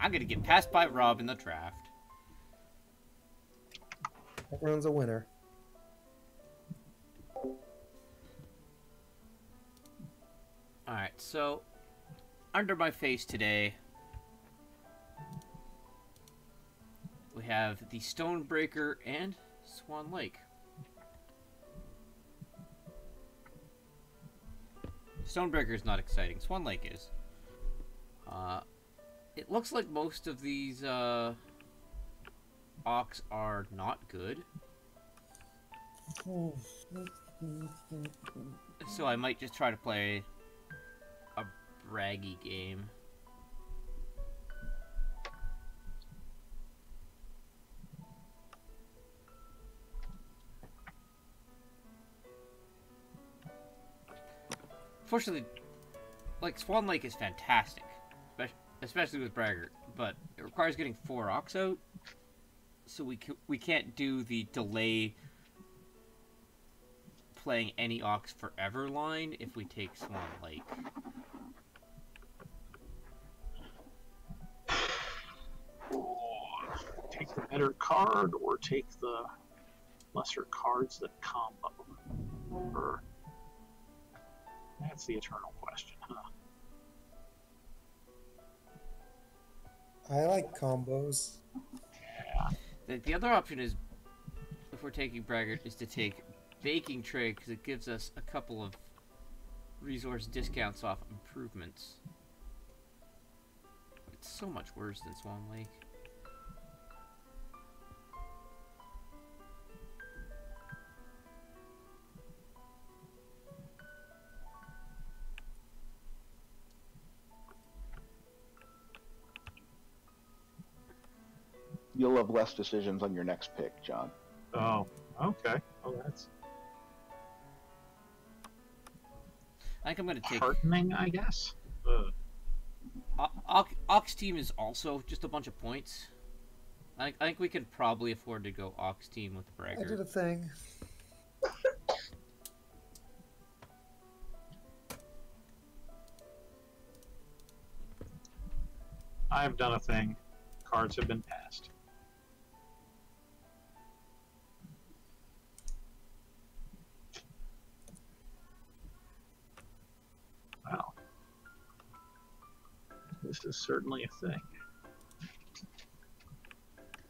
I'm gonna get passed by Robb in the draft. That Everyone's a winner. Alright, so under my face today we have the Stonebreaker and Swan Lake. Stonebreaker is not exciting. Swan Lake is. Uh, it looks like most of these uh, Ox are not good. So I might just try to play a braggy game. Fortunately, like Swan Lake is fantastic, especially with Braggart, but it requires getting four Ox out, so we we can't do the delay playing any Ox forever line if we take Swan Lake. take the better card or take the lesser cards that combo? Or that's the eternal question, huh? I like combos. The, the other option is, if we're taking Braggart, is to take Baking Tray because it gives us a couple of resource discounts off improvements. It's so much worse than Swan Lake. You'll have less decisions on your next pick, John. Oh, okay. Oh, that's I think I'm going to take. heartening, I guess. Uh, O- Ox, Ox team is also just a bunch of points. I, think- I think we can probably afford to go Ox team with I did a thing. I've done a thing. Cards have been passed. This is certainly a thing.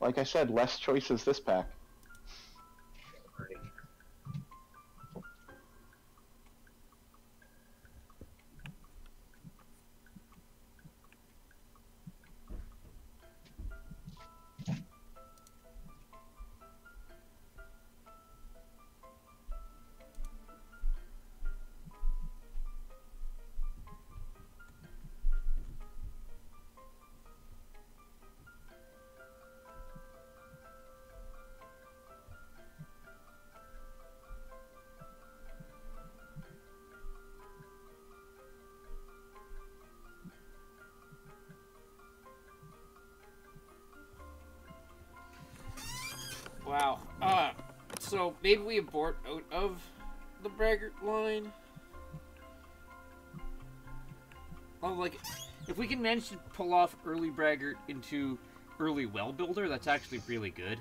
Like I said, less choices this pack. So maybe we abort out of the Braggart line. Oh, like, if we can manage to pull off early Braggart into early Well Builder, that's actually really good.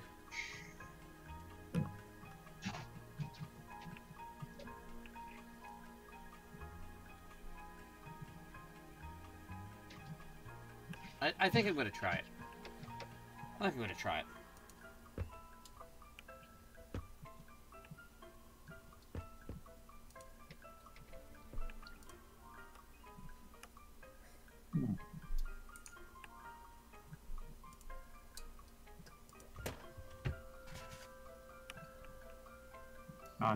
I, I think I'm gonna try it. I think I'm gonna try it.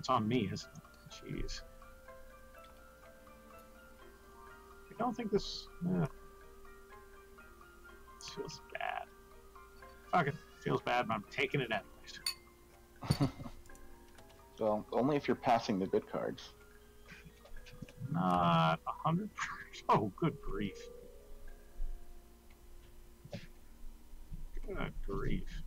It's on me, isn't it? Jeez. I don't think this. Uh, this feels bad. Fuck it. Feels bad, but I'm taking it anyways. Well, only if you're passing the good cards. Not a hundred. Oh, good grief. Good grief.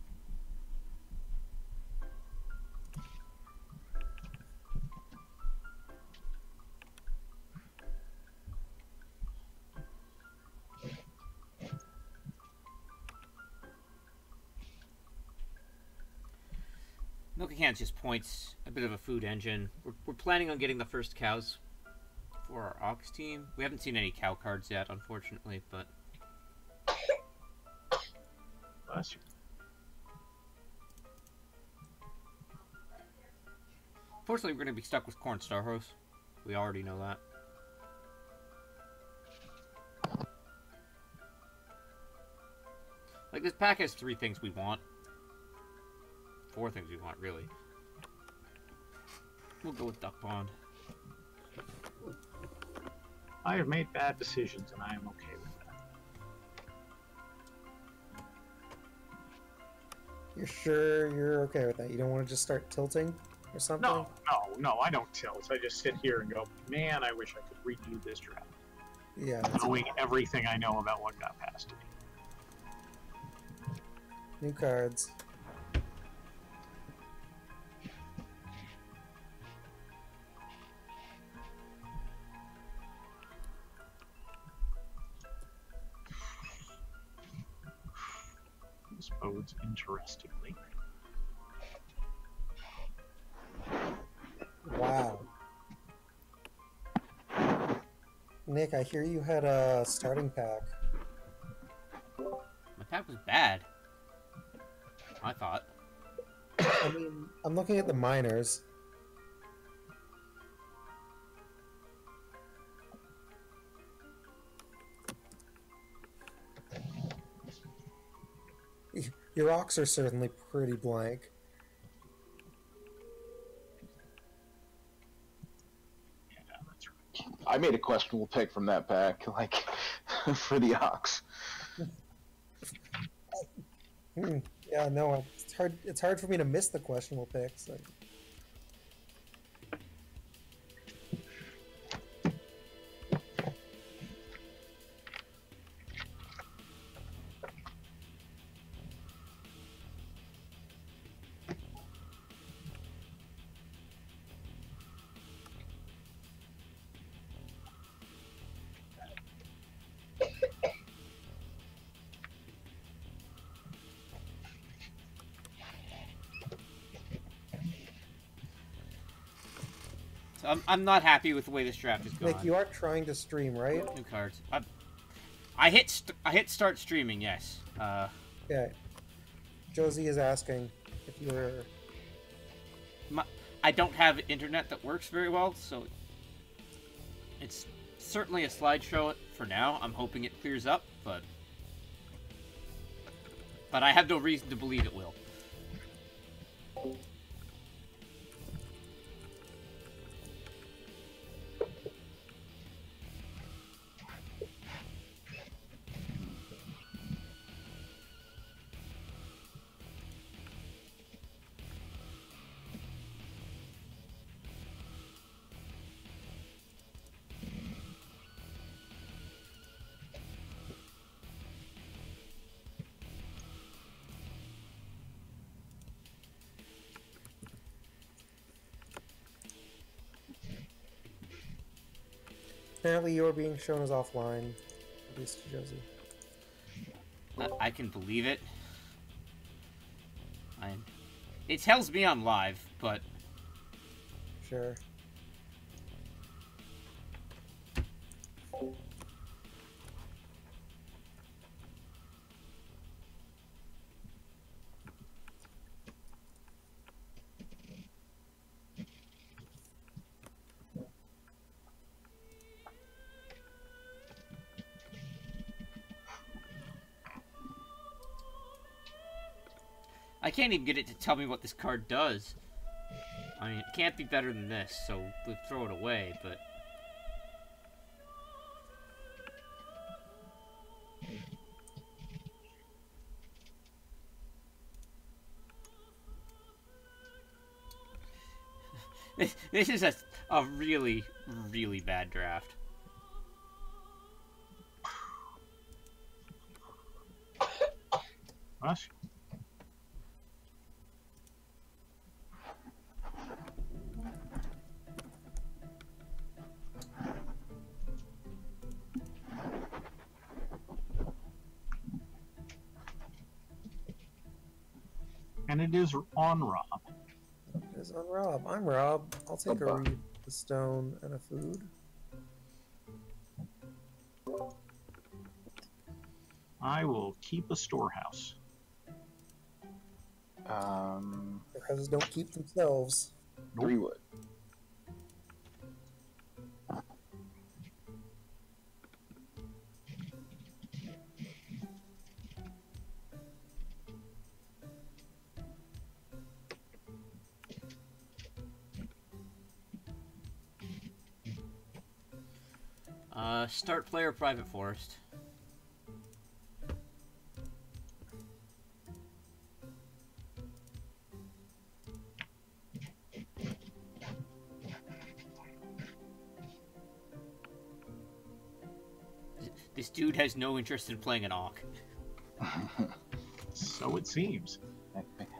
Just points, a bit of a food engine. We're, we're planning on getting the first cows for our ox team. We haven't seen any cow cards yet, unfortunately, but Bless you. fortunately we're going to be stuck with Corn Starhose. We already know that. Like, this pack has three things we want. Four things we want, really. We'll go with Duck Pond. I have made bad decisions, and I am okay with that. You're sure you're okay with that? You don't want to just start tilting or something? No, no, no, I don't tilt. I just sit here and go, man, I wish I could redo this draft, Yeah. that's- knowing everything I know about what got past me. New cards. This bodes interestingly. Wow. Nick, I hear you had a starting pack. My pack was bad. I thought. I mean, I'm looking at the minors. Your rocks are certainly pretty blank. Yeah, that's right. I made a questionable pick from that pack, like for the ox. Hmm, Yeah, no, it's hard. It's hard for me to miss the questionable picks. Like, I'm, not happy with the way this draft is going. Nick, you are trying to stream, right? New cards. I, I hit st- I hit start streaming. Yes. Uh, Yeah. Josie is asking if you were. I don't have internet that works very well, so it's certainly a slideshow for now. I'm hoping it clears up, but but I have no reason to believe it will. Apparently, you are being shown as offline. At least to Josie. I, I can believe it. I'm... it tells me I'm live, but Sure. Can't even get it to tell me what this card does. I mean, it can't be better than this, so we'll throw it away, but... This, this is a, a really, really bad draft. Bless it is on Robb. is on Robb. I'm Robb. I'll take a Bubba. reed, a stone, and a food. I will keep a storehouse. Um, The houses don't keep themselves. three wood. Player private forest. This dude has no interest in playing an Auk. So it seems.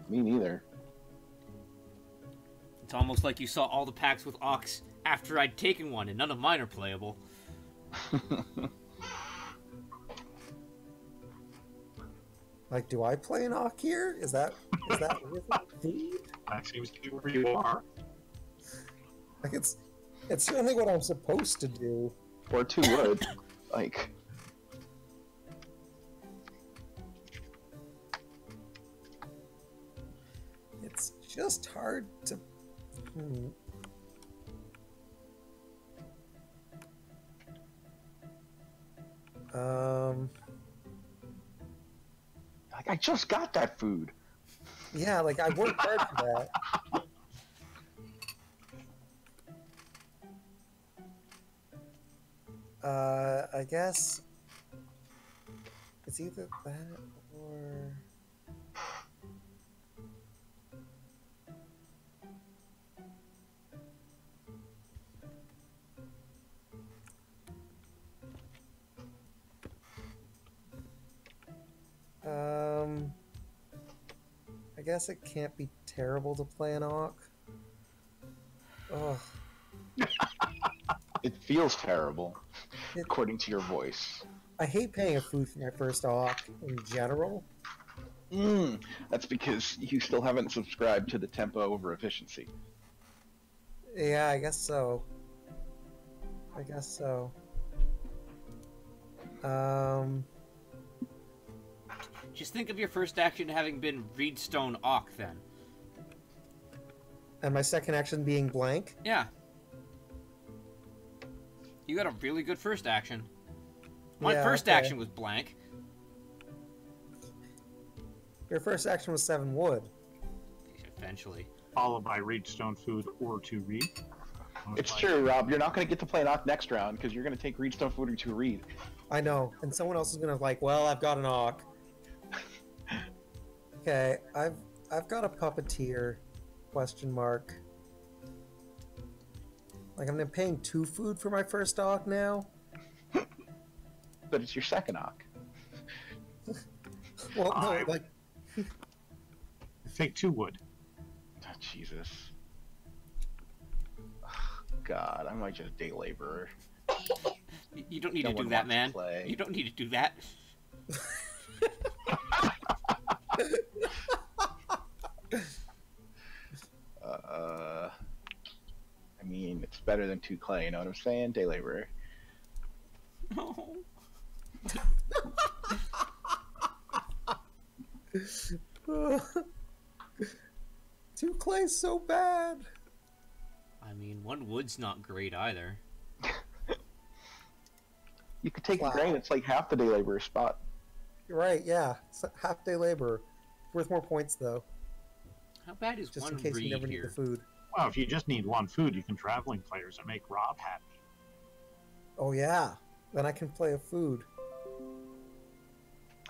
Me neither. It's almost like you saw all the packs with Auks after I'd taken one, and none of mine are playable. Like, do I play an Auk here? Is that is that worth it? food? That seems to be where you are. Like it's it's certainly what I'm supposed to do. or two wood. like, It's just hard to. Hmm. Just got that food. Yeah, like I worked hard for that. Uh, I guess it's either that or. Guess it can't be terrible to play an Auk. Oh, It feels terrible, It- according to your voice. I hate paying a food for my first Auk in general. Mm, that's because you still haven't subscribed to the tempo over efficiency. Yeah, I guess so. I guess so. Um, Just think of your first action having been Reedstone Auk then. and my second action being blank. Yeah. You got a really good first action. My Yeah, first okay. action was blank. Your first action was seven wood. Eventually. Followed by Reedstone food or to reed. It's likely. true, Robb. You're not going to get to play an Ock next round because you're going to take Reedstone Food or two Reed. I know, and someone else is gonna like, well, I've got an Auk. Okay, I've I've got a puppeteer. Question mark. Like I'm paying two food for my first Auk now. But it's your second Ock. Well, no, I- like Take two wood. Oh, ah, Jesus. God, I might just day laborer. You don't need No to do that, wants to man. play. You don't need to do that. Uh, I mean, it's better than two clay. You know what I'm saying? Day laborer. No. two clay's so bad. I mean, one wood's not great either. You could take Wow. a grain. It's like half the day laborer spot. You're right. Yeah, it's half day labor. Worth more points though, How bad is just one in case you never need here? the food. Well, if you just need one food, you can traveling players and make Robb happy. Oh yeah, then I can play a food.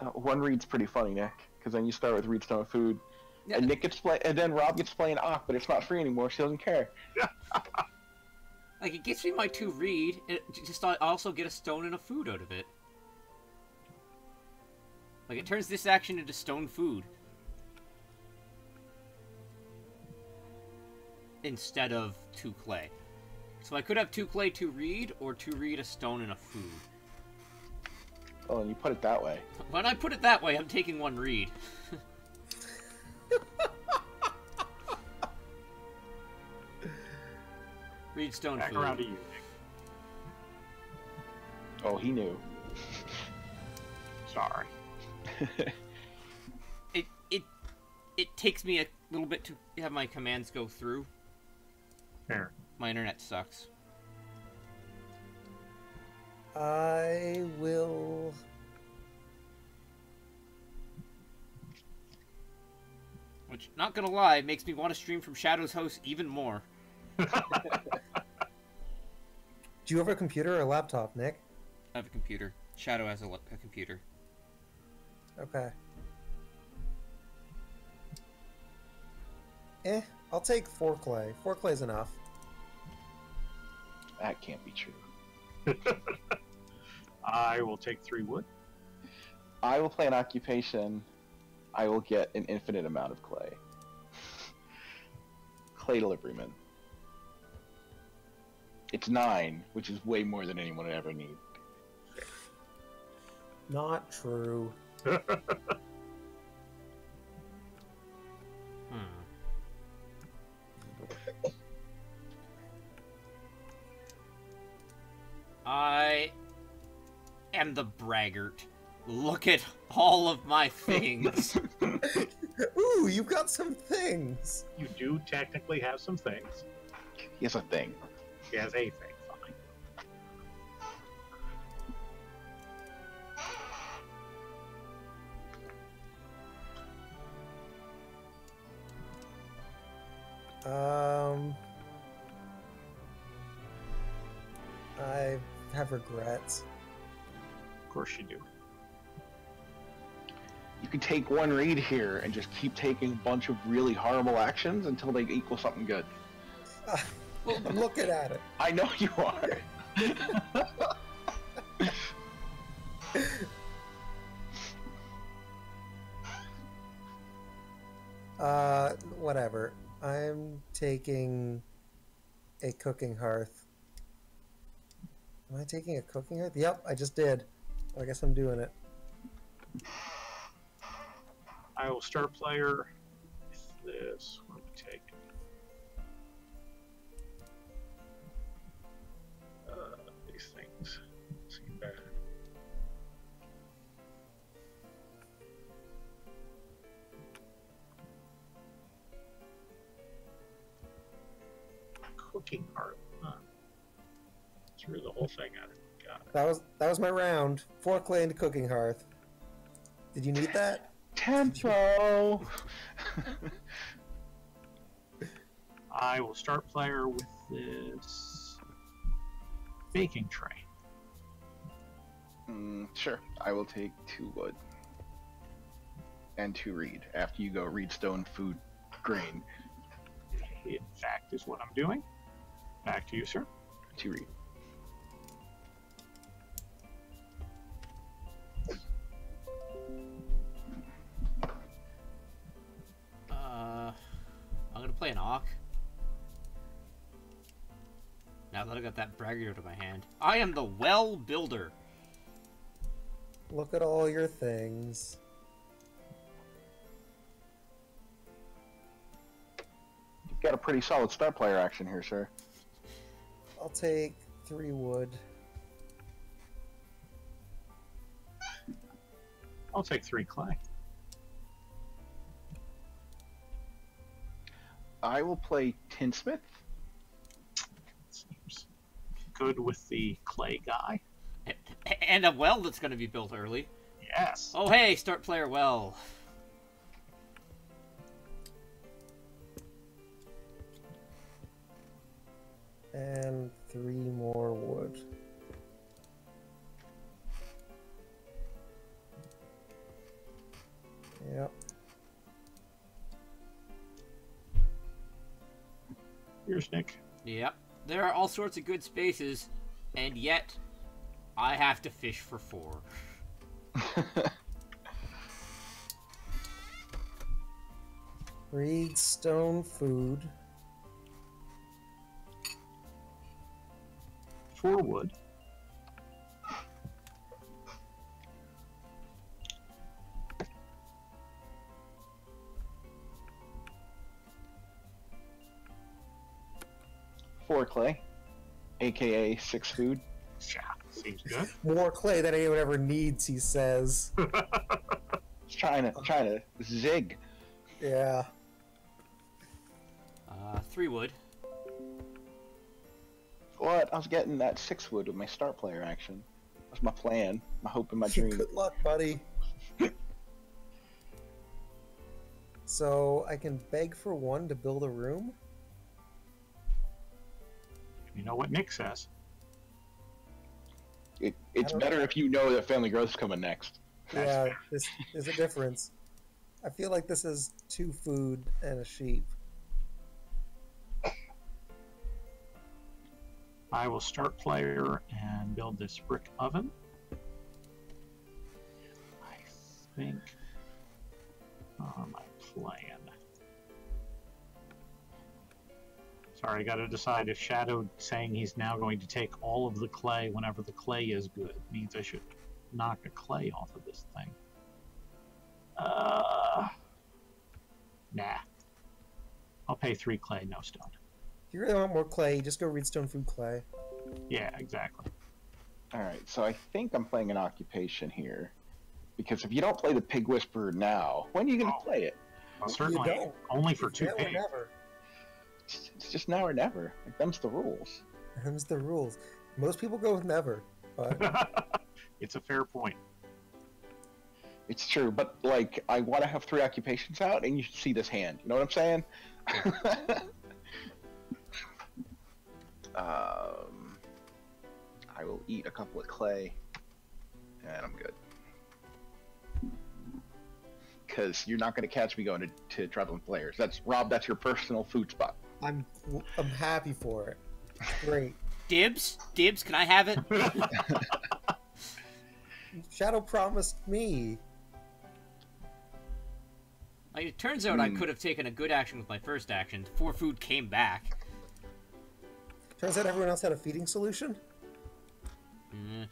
Uh, one read's pretty funny, Nick, because then you start with Reedstone Food, Yeah. and Nick gets play, and then Robb gets playing off, but it's not free anymore. She doesn't care. Like, it gets me my two reed, and just I also get a stone and a food out of it. Like, it turns this action into stone food. Instead of two clay. So I could have two clay, two reed, or two reed, a stone, and a food. Oh, and you put it that way. When I put it that way, I'm taking one reed. Read stone Back food. around to you, Oh, he knew. Sorry. It it it takes me a little bit to have my commands go through. Fair. My internet sucks. I will. Which, not gonna lie, makes me want to stream from Sceadeau's house even more. Do you have a computer or a laptop, Nick? I have a computer. Sceadeau has a, a computer. Okay. Eh, I'll take four clay. Four clay's enough. That can't be true. I will take three wood. I will play an occupation. I will get an infinite amount of clay. clay deliveryman. It's nine, which is way more than anyone would ever need. Not true. the braggart. Look at all of my things. Ooh, you've got some things. You do technically have some things. He has a thing. He has a thing. Fine. Um, I have regrets. Of course you do. You can take one read here and just keep taking a bunch of really horrible actions until they equal something good. I'm looking at it. I know you are. Uh, whatever. I'm taking a cooking hearth. Am I taking a cooking hearth? Yep, I just did. I guess I'm doing it. I will start player this. What we take? Uh, these things seem bad. Cooking heart. Huh. Threw the whole thing out. Got it. That was that was my round. Four clay and cooking hearth. Did you need that? Tempo. I will start player with this baking tray. Mm, sure. I will take two wood and two reed after you go reed stone food grain. In fact, is what I'm doing. Back to you, sir. Two reed. Play an Auk. Now that I got that braggart out of my hand, I am the well builder. Look at all your things. You've got a pretty solid start player action here, sir. I'll take three wood. I'll take three clay. I will play Tinsmith. Seems good with the clay guy. And a well that's gonna be built early. Yes. Oh hey, start player well. And three more wood. Yep. Here's Nick. Yep. There are all sorts of good spaces, and yet I have to fish for four. Reed stone food. Four wood. Clay. aka six food. Yeah, seems good. More clay than anyone ever needs, he says. Just trying to trying to zig. Yeah. Uh, three wood. What? I was getting that six wood with my start player action. That's my plan, my hope and my dream. Good luck, buddy. so I can beg for one to build a room. You know what Nick says. It, it's better know. if you know that family growth's coming next. Yeah, fair. this there's a difference. I feel like this is two food and a sheep. I will start player and build this brick oven. I think on my plan. Sorry, I got to decide if Sceadeau saying he's now going to take all of the clay whenever the clay is good means I should knock a clay off of this thing. Uh, nah. I'll pay three clay, no stone. If you really want more clay, just go read Stone Food Clay. Yeah, exactly. Alright, so I think I'm playing an occupation here. Because if you don't play the Pig Whisperer now, when are you going to Oh. play it? Well, certainly only for It's two now pigs. never. It's, it's just now or never. Like, them's the rules. Them's the rules. Most people go with never, but it's a fair point. It's true, but like I want to have three occupations out, and you should see this hand. You know what I'm saying? um, I will eat a couple of clay, and I'm good. Because you're not going to catch me going to, to traveling players. That's Robb. That's your personal food spot. I'm I'm happy for it. Great. Dibs? Dibs, can I have it? Sceadeau promised me. Like, it turns out I Hmm. could have taken a good action with my first action. Four food came back. Turns out everyone else had a feeding solution. Mm.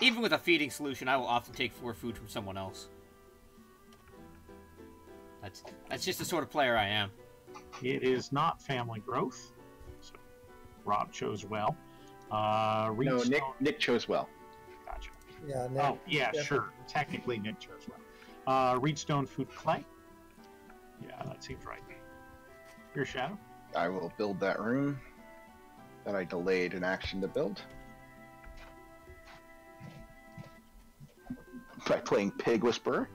Even with a feeding solution, I will often take four food from someone else. That's that's just the sort of player I am. It is not family growth. So Robb chose well. Uh, No, Reedstone- Nick. Nick chose well. Gotcha. Yeah, no. Oh, yeah, Yeah. sure. Technically, Nick chose well. Uh, Reedstone Food Clay. Yeah, that seems right. Your shadow. I will build that room that I delayed an action to build. By playing Pig Whisperer.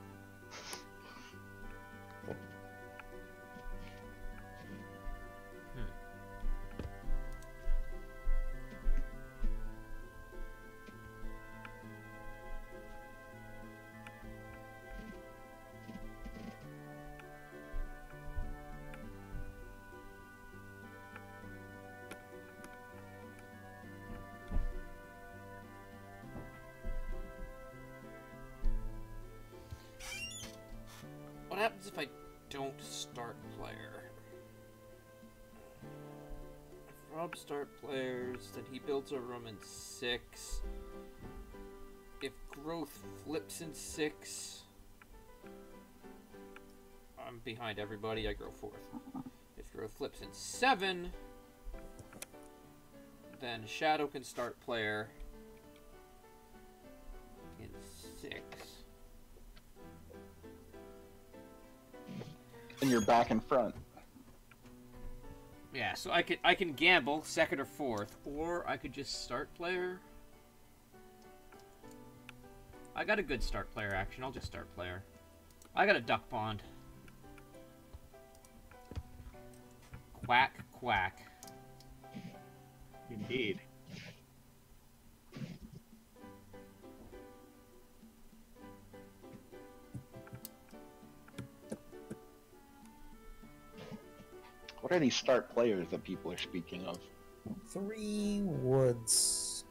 He room in six. If growth flips in six, I'm behind everybody. I grow fourth. If growth flips in seven, then Sceadeau can start player in six. And you're back in front. Yeah, so I could I can gamble second or fourth, or I could just start player. I got a good start player action. I'll just start player. I got a duck pond. Quack quack. Indeed. What are these start players that people are speaking of? Three woods.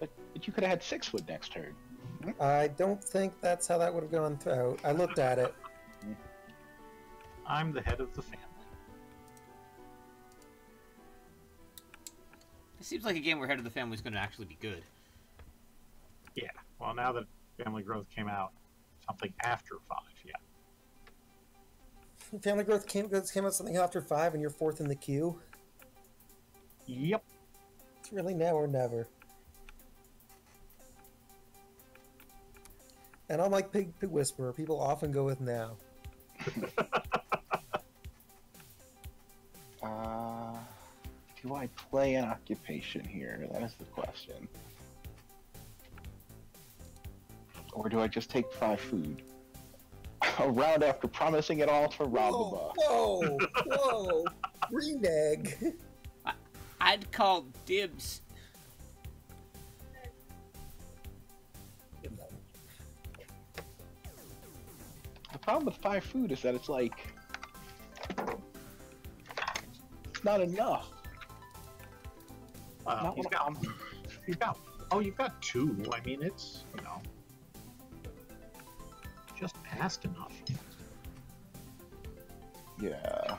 But, but you could have had six wood next turn. I don't think that's how that would have gone through. I looked at it. I'm the head of the family. It seems like a game where head of the family is going to actually be good. Yeah. Well, now that family growth came out, something after five. Family growth came came out something after five, and you're fourth in the queue. Yep. It's really now or never. And unlike Pig Pig Whisperer, people often go with now. Uh, do I play an occupation here? That is the question. Or do I just take five food? Around after promising it all to Robaba. Whoa, whoa, whoa! Green egg. I'd call dibs. The problem with five food is that it's like it's not enough. Uh, Not he's when got, I'm- you've got, oh, you've got two. I mean, it's, you know, past enough. Yeah.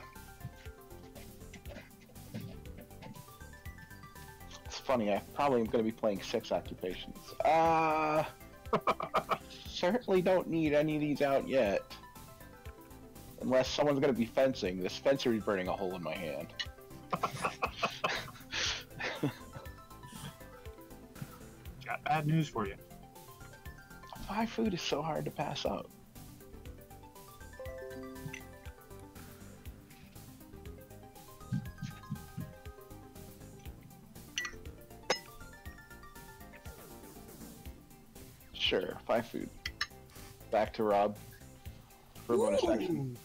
It's funny, I probably am going to be playing six occupations. Uh, certainly don't need any of these out yet. Unless someone's going to be fencing. This fencer is burning a hole in my hand. Got bad news for you. Five food is so hard to pass up. Sure, five food. Back to Robb for bonus action.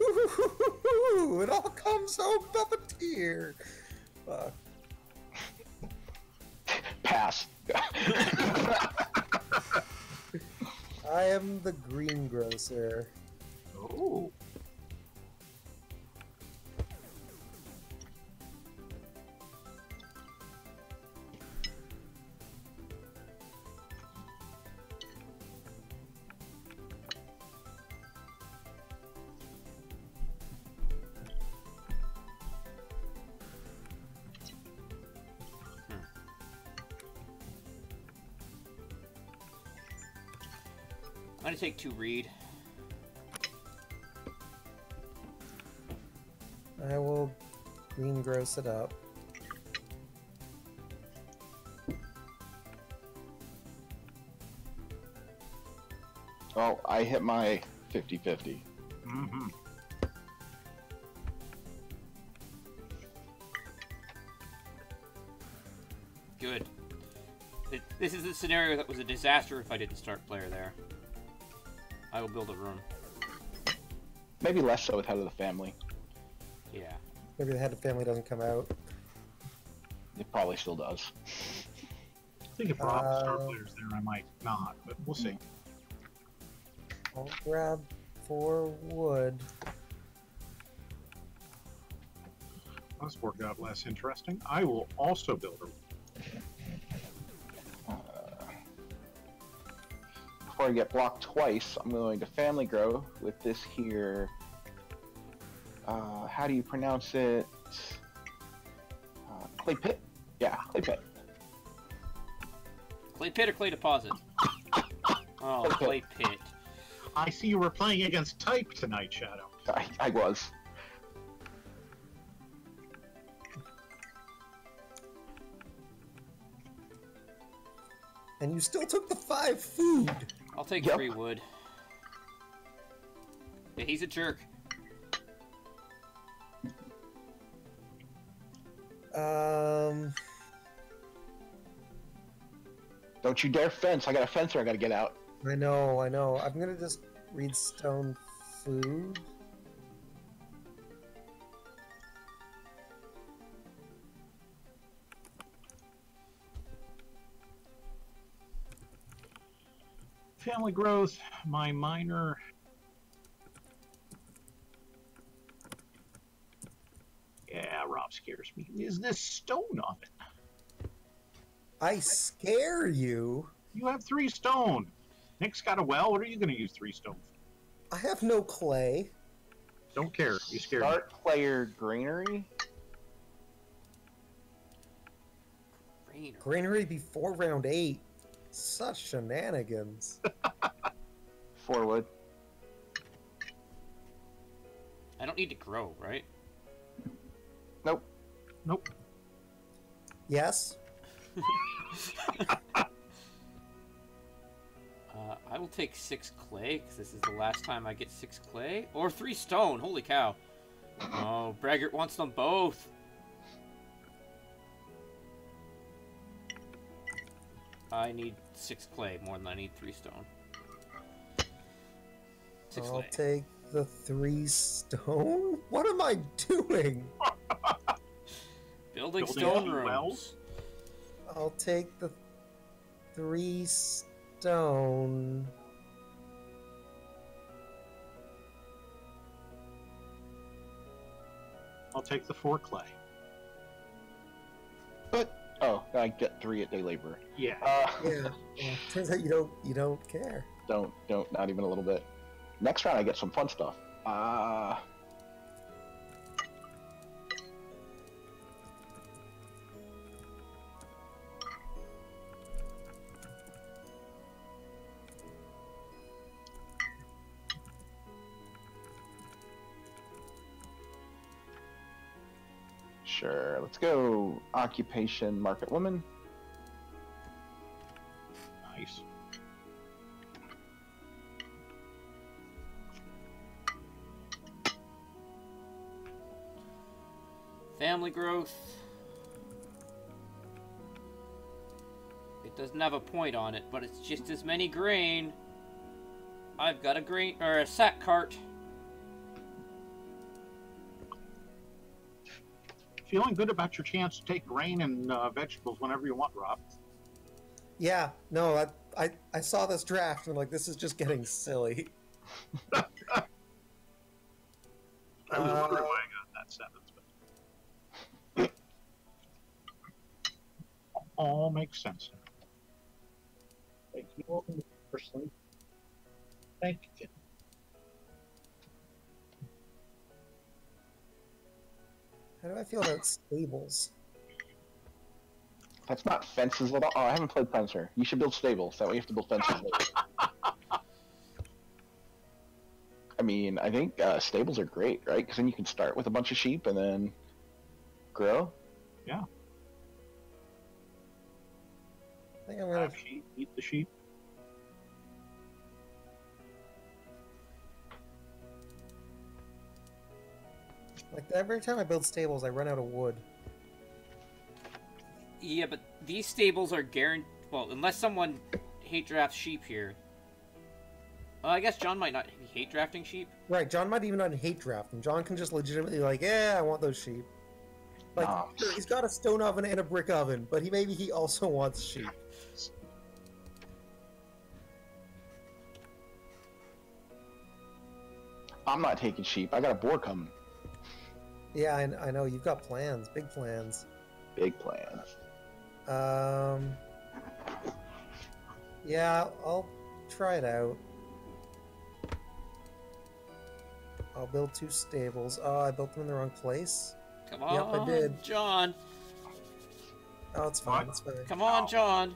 Ooh, it all comes home puppeteer. Uh, Pass. I am the greengrocer. Oh. Gonna take two reed. I will greengroce it up. Oh, I hit my 50 50. Mm-hmm. Good. This is the scenario that was a disaster if I didn't start player there. I will build a room. Maybe less so with Head of the Family. Yeah. Maybe the head of the family doesn't come out. It probably still does. I think if Robb Uh, star players there, I might not, but we'll see. I'll grab four wood. Let's work out less interesting. I will also build a. before I get blocked twice, I'm going to Family Grow with this here. Uh, how do you pronounce it? Uh, clay pit? Yeah, clay pit. Clay pit or clay deposit? Oh, clay pit. I see you were playing against type tonight, Sceadeau. I, I was. And you still took the five food. I'll take Yep. three wood. Yeah, he's a jerk. Um, Don't you dare fence. I got a fencer I gotta get out. I know, I know. I'm gonna just read stone food. Family growth, my minor. Yeah, Robb scares me. Is this stone on it? I scare you. You have three stone. Nick's got a well. What are you going to use three stone? for? I have no clay. Don't care. You scared me. Start player greenery. Greener. Granary before round eight. Such shenanigans. Four wood. I don't need to grow, right? Nope. Nope. Yes. uh, I will take six clay because this is the last time I get six clay or three stone. Holy cow! Oh, Braggart wants them both. I need six clay more than I need three stone. Six I'll clay. take the three stone. What am I doing? Building, Building stone a rooms. well? I'll take the three stone. I'll take the four clay. But oh, I get three at day labor. Yeah. Uh, Yeah. well, turns out you don't you don't care. don't don't not even a little bit. Next round I get some fun stuff. Uh Sure, let's go occupation market woman. Nice. Family growth. It doesn't have a point on it, but it's just as many grain. I've got a grain or a sack cart. Feeling good about your chance to take grain and uh, vegetables whenever you want, Robb. Yeah. No, I I, I saw this draft and I'm like, this is just getting silly. I was Uh, wondering why I got that sentence, but all makes sense. Thank you personally. Thank you. How do I feel about stables? That's not fences at all. Oh, I haven't played Fencer. You should build stables. That way you have to build fences later. I mean, I think uh, stables are great, right? Because then you can start with a bunch of sheep and then grow. Yeah. I think I'm gonna Have sheep, eat the sheep. Like every time I build stables, I run out of wood. Yeah, but these stables are guaranteed. Well, unless someone hate drafts sheep here. Well, I guess John might not hate drafting sheep. Right, John might even not hate draft them. John can just legitimately like, yeah, I want those sheep. Like, Nah. he's got a stone oven and a brick oven, but he maybe he also wants sheep. I'm not taking sheep. I got a boar coming. Yeah, I, I know you've got plans, big plans. Big plans. Um, yeah, I'll try it out. I'll build two stables. Oh, I built them in the wrong place. Come on, Yep, I did. John. Oh, it's fine. What? It's fine. Come on, John.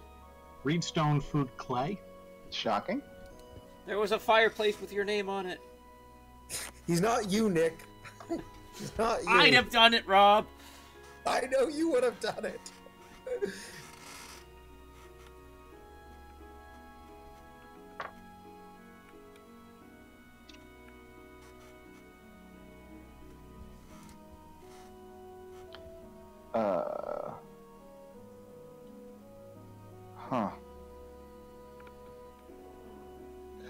Reedstone food clay. It's shocking. There was a fireplace with your name on it. He's not you, Nick. He's not you. I'd have done it, Robb. I know you would have done it. Uh. Huh.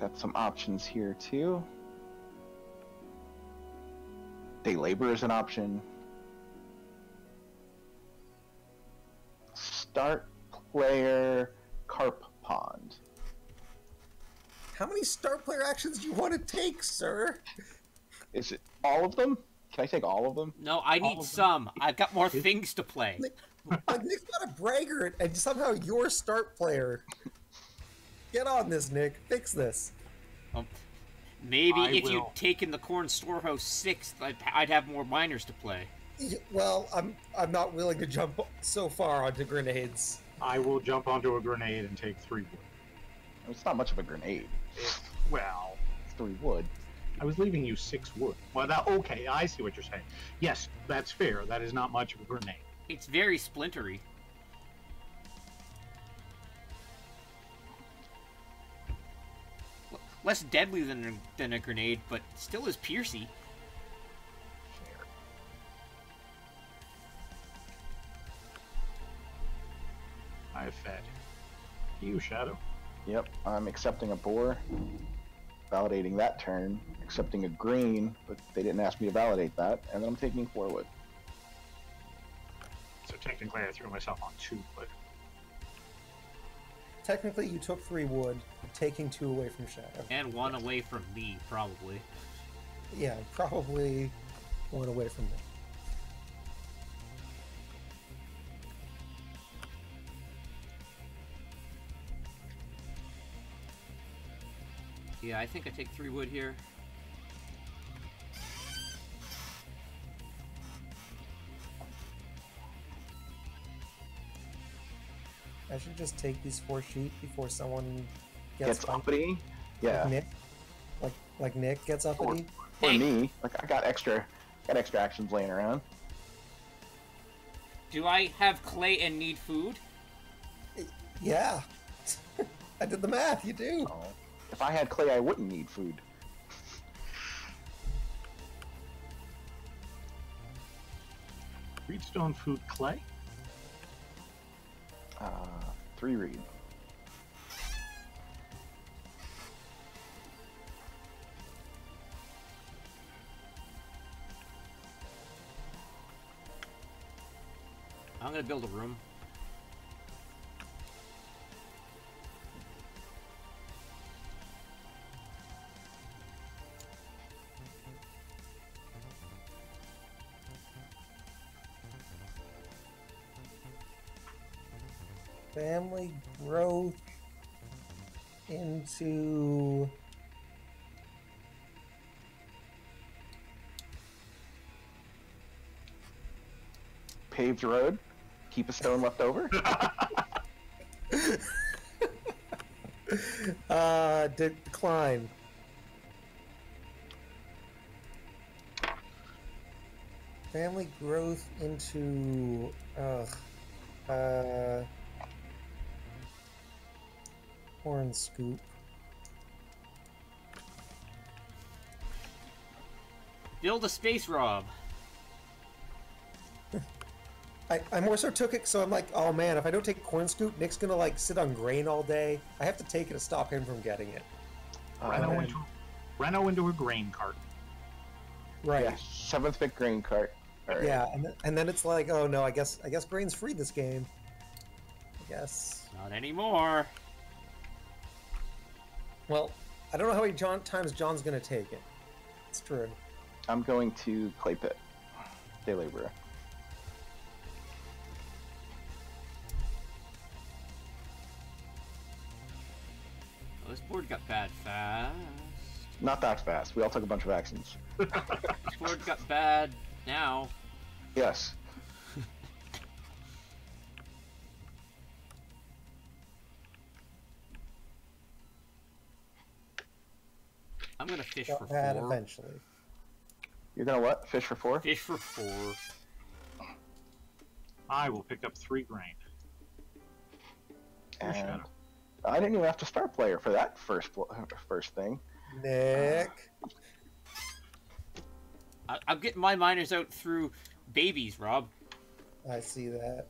Got some options here too. Day labor is an option. Start player carp pond. How many start player actions do you want to take, sir? Is it all of them? Can I take all of them? No, I All need of them. some. I've got more things to play. Like uh, Nick's not a braggart, and somehow you're start player. Get on this, Nick. Fix this. Oh, Maybe I if you'd taken the corn storehouse sixth, I'd, I'd have more minors to play. Well, I'm I'm not willing to jump so far onto grenades. I will jump onto a grenade and take three wood. It's not much of a grenade. Well, three wood. I was leaving you six wood. Well, that, okay, I see what you're saying. Yes, that's fair. That is not much of a grenade. It's very splintery. Less deadly than a, than a grenade, but still as piercy. I have fed. You, Sceadeau. Yep, I'm accepting a boar, validating that turn, accepting a green, but they didn't ask me to validate that, and then I'm taking four wood. So technically, I threw myself on two, but Technically, you took three wood, taking two away from Sceadeau. And one away from me, probably. Yeah, probably one away from me. Yeah, I think I take three wood here. I should just take these four sheep before someone gets, Gets uppity? Yeah. Like Nick, like like Nick gets uppity. For Hey. me, like I got extra, got extra actions laying around. Do I have clay and need food? Yeah, I did the math. You do. Oh. If I had clay, I wouldn't need food. Reedstone food clay. Uh, three reed. I'm gonna build a room. Family growth into Paved road. Keep a stone left over. uh decline. Family growth into ugh uh corn scoop. Build a space rob. I, I more so took it so I'm like, oh man, if I don't take corn scoop, Nick's gonna like sit on grain all day. I have to take it to stop him from getting it. Reno, Uh, into, Reno into a grain cart. Right. yeah, seventh pick grain cart. Alright. Yeah, and then, and then it's like, oh no, I guess I guess grain's free this game. I guess. Not anymore. Well, I don't know how many John, times John's gonna take it. It's true. I'm going to clay pit. Day laborer. Oh, this board got bad fast. Not that fast. We all took a bunch of actions. This board got bad now. Yes. Fish Got for bad four. eventually. You're gonna what? Fish for four? Fish for four. I will pick up three grain. And. I didn't even have to start player for that first first thing. Nick. I- I'm getting my minors out through babies, Robb. I see that.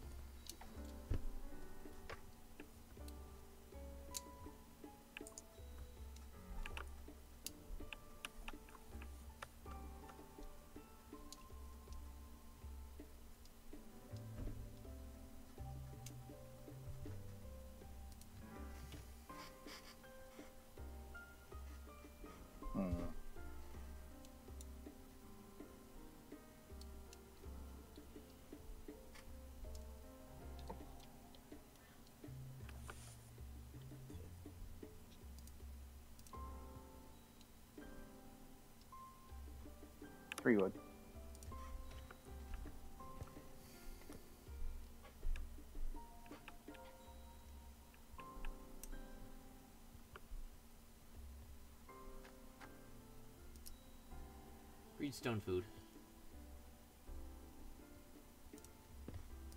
Reed stone food.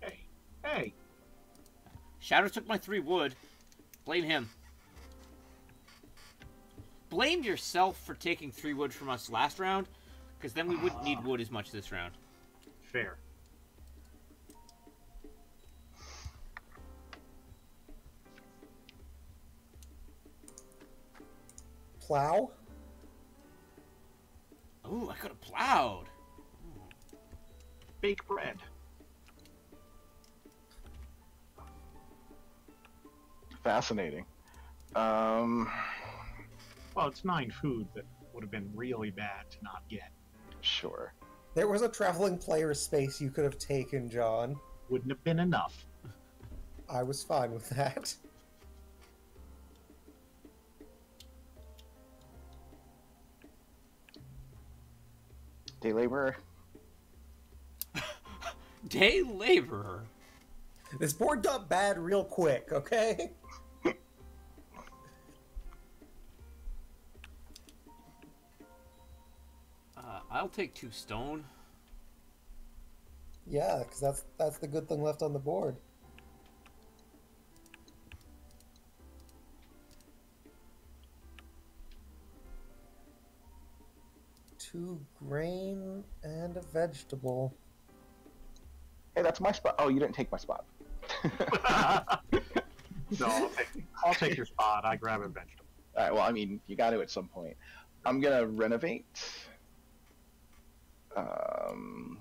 Hey, hey, Sceadeau took my three wood. Blame him. blame yourself for taking three wood from us last round, because then we wouldn't need wood as much this round. Fair. Plow? Ooh, I could have plowed. Bake bread. Fascinating. Um, Well, it's nine food that would have been really bad to not get. sure. There was a traveling player space you could have taken, John. Wouldn't have been enough. I was fine with that. Day laborer. Day laborer. This board got bad real quick, okay? Uh, I'll take two stone. Yeah, because that's that's the good thing left on the board. Two grain and a vegetable. Hey, that's my spot. Oh, you didn't take my spot. no, I'll take, I'll take your spot. I grab a vegetable. All right. Well, I mean, you got to at some point. I'm gonna renovate. Um,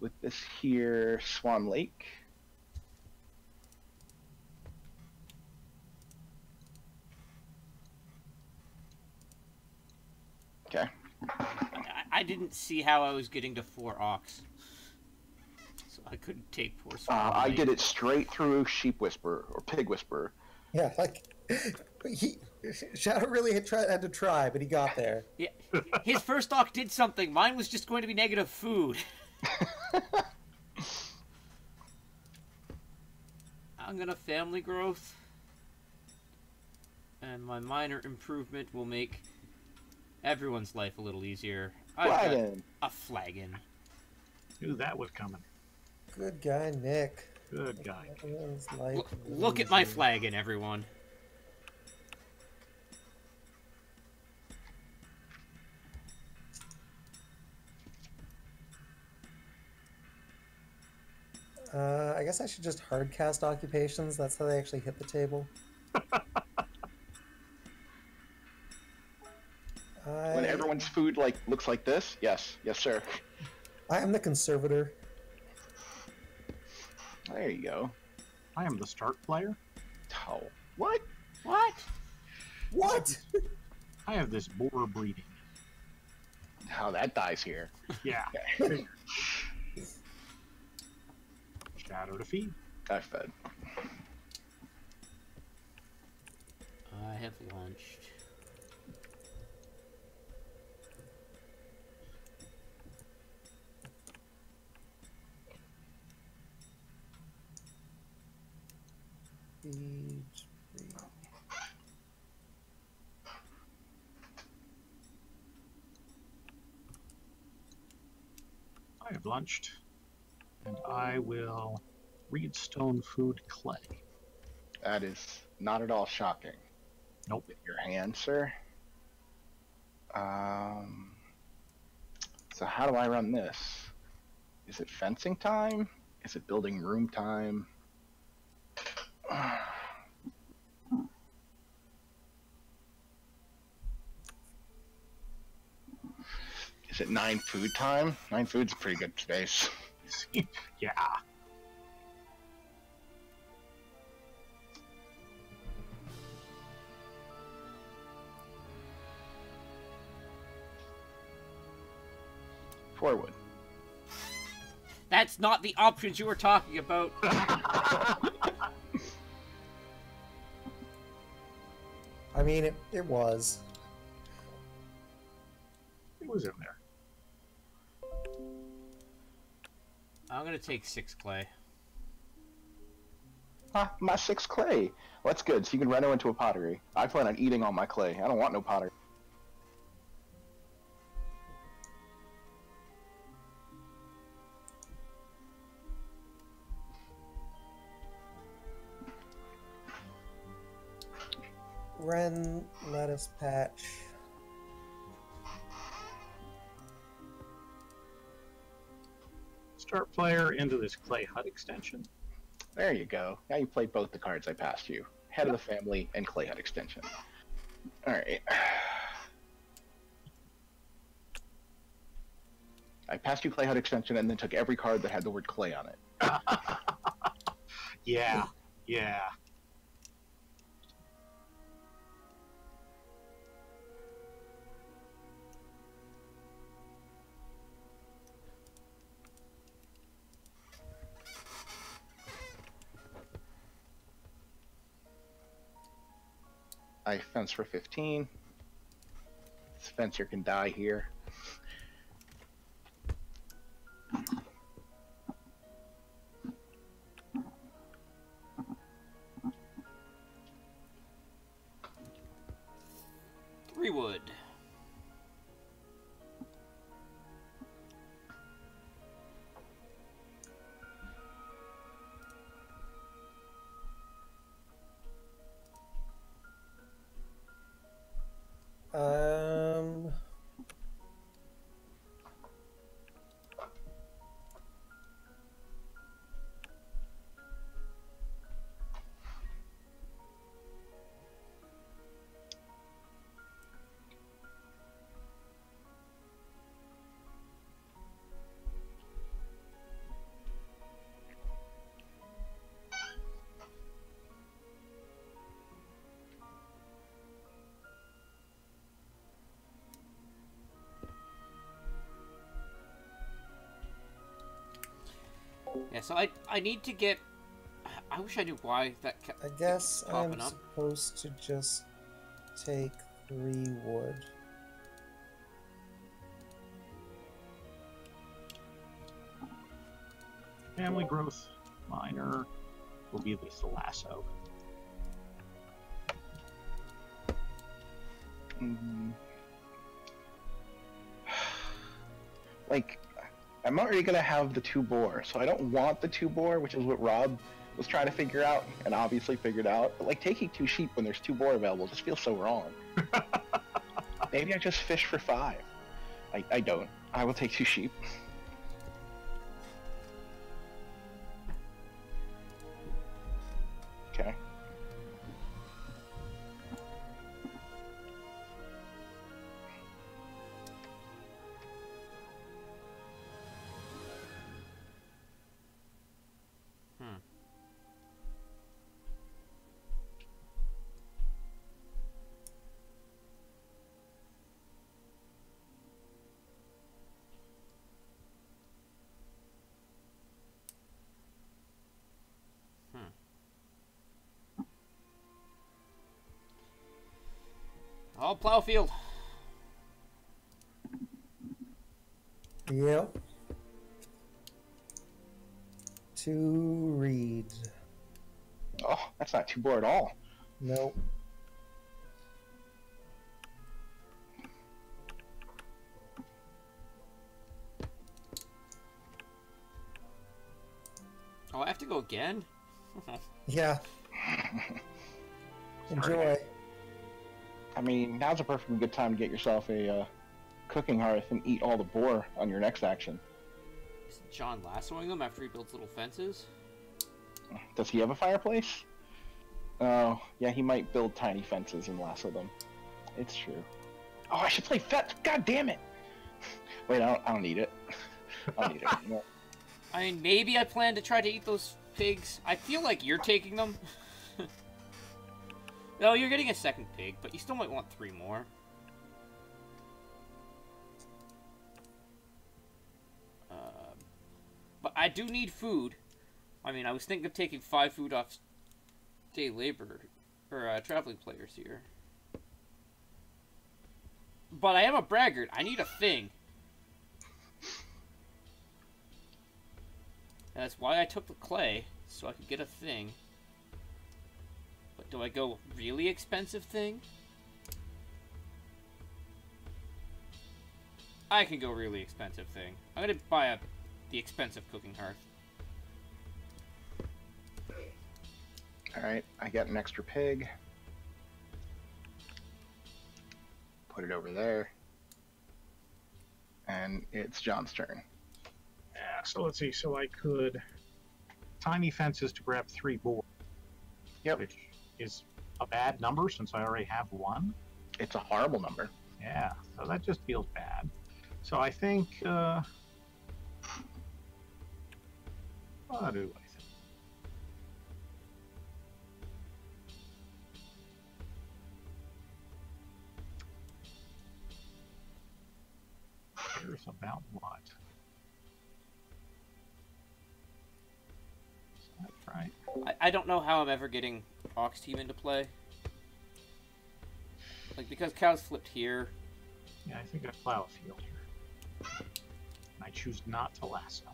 with this here, Swan Lake. Okay. I, I didn't see how I was getting to four ox. So I couldn't take four Uh, I did it straight through Sheep Whisperer or Pig Whisperer. Yeah, like he Sceadeau really had, tried, had to try, but he got there. Yeah, his first ox did something. Mine was just going to be negative food. I'm gonna family growth, and my minor improvement will make everyone's life a little easier. I've got Flagon. a flagon. Knew that was coming. Good guy, Nick. Good guy. Life Look, look at my flagon, everyone. Uh, I guess I should just hard cast occupations. That's how they actually hit the table. When everyone's food like looks like this, yes, yes, sir. I am the conservator. There you go. I am the start player. Oh, what? What? What? I have this boar breeding. How that dies here. Yeah. Sceadeau to feed. I fed. I have lunched. Feed, feed. I have lunched. And I will reed stone food clay. That is not at all shocking. Nope. Your hand, sir. Um. So how do I run this? Is it fencing time? Is it building room time? Is it nine food time? Nine food's a pretty good space. yeah. Forward. That's not the options you were talking about. I mean, it, it was. It was in there. I'm gonna take six clay. Ah, my six clay. Well, that's good. So you can reno into a pottery. I plan on eating all my clay. I don't want no pottery. Ren lettuce patch. Start player into this clay hut extension. There you go. Now you play both the cards I passed you. Head of the family and clay hut extension. Alright. I passed you clay hut extension and then took every card that had the word clay on it. Yeah, yeah. I fence for 15. This fencer can die here. So I I need to get. I wish I knew why that kept I guess popping I'm up. supposed to just take three wood. Family growth minor will be this lasso. Mm. Like, I'm already gonna have the two boar, so I don't want the two boar, which is what Robb was trying to figure out, and obviously figured out. But like taking two sheep when there's two boar available just feels so wrong. Maybe I just fish for five. I, I don't. I will take two sheep. All plow field. Yep. Two reeds. Oh, that's not too boar at all. Nope. Oh, I have to go again. Yeah. Enjoy. I mean, now's a perfectly good time to get yourself a uh, cooking hearth and eat all the boar on your next action. Is John lassoing them after he builds little fences? Does he have a fireplace? Oh, yeah, he might build tiny fences and lasso them. It's true. Oh, I should play fetch. God damn it! Wait, I don't, I don't need it. I don't need it. Know, I mean, maybe I plan to try to eat those pigs. I feel like you're taking them. No, you're getting a second pig, but you still might want three more. Uh, but I do need food. I mean, I was thinking of taking five food off day labor or uh, traveling players here. But I am a braggart. I need a thing. And that's why I took the clay, so I could get a thing. But do I go really expensive thing? I can go really expensive thing. I'm gonna buy a the expensive cooking hearth. all right, I got an extra pig. put it over there. And it's John's turn. Yeah, so let's see. So I could tiny fences to grab three board. Yep. Which is a bad number since I already have one. It's a horrible number. Yeah, so that just feels bad. So I think. Uh, what do I think? Here's about what? Is that right? I, I don't know how I'm ever getting Ox Team into play. Like, because cows flipped here, Yeah, I think I plow a field here. And I choose not to lasso.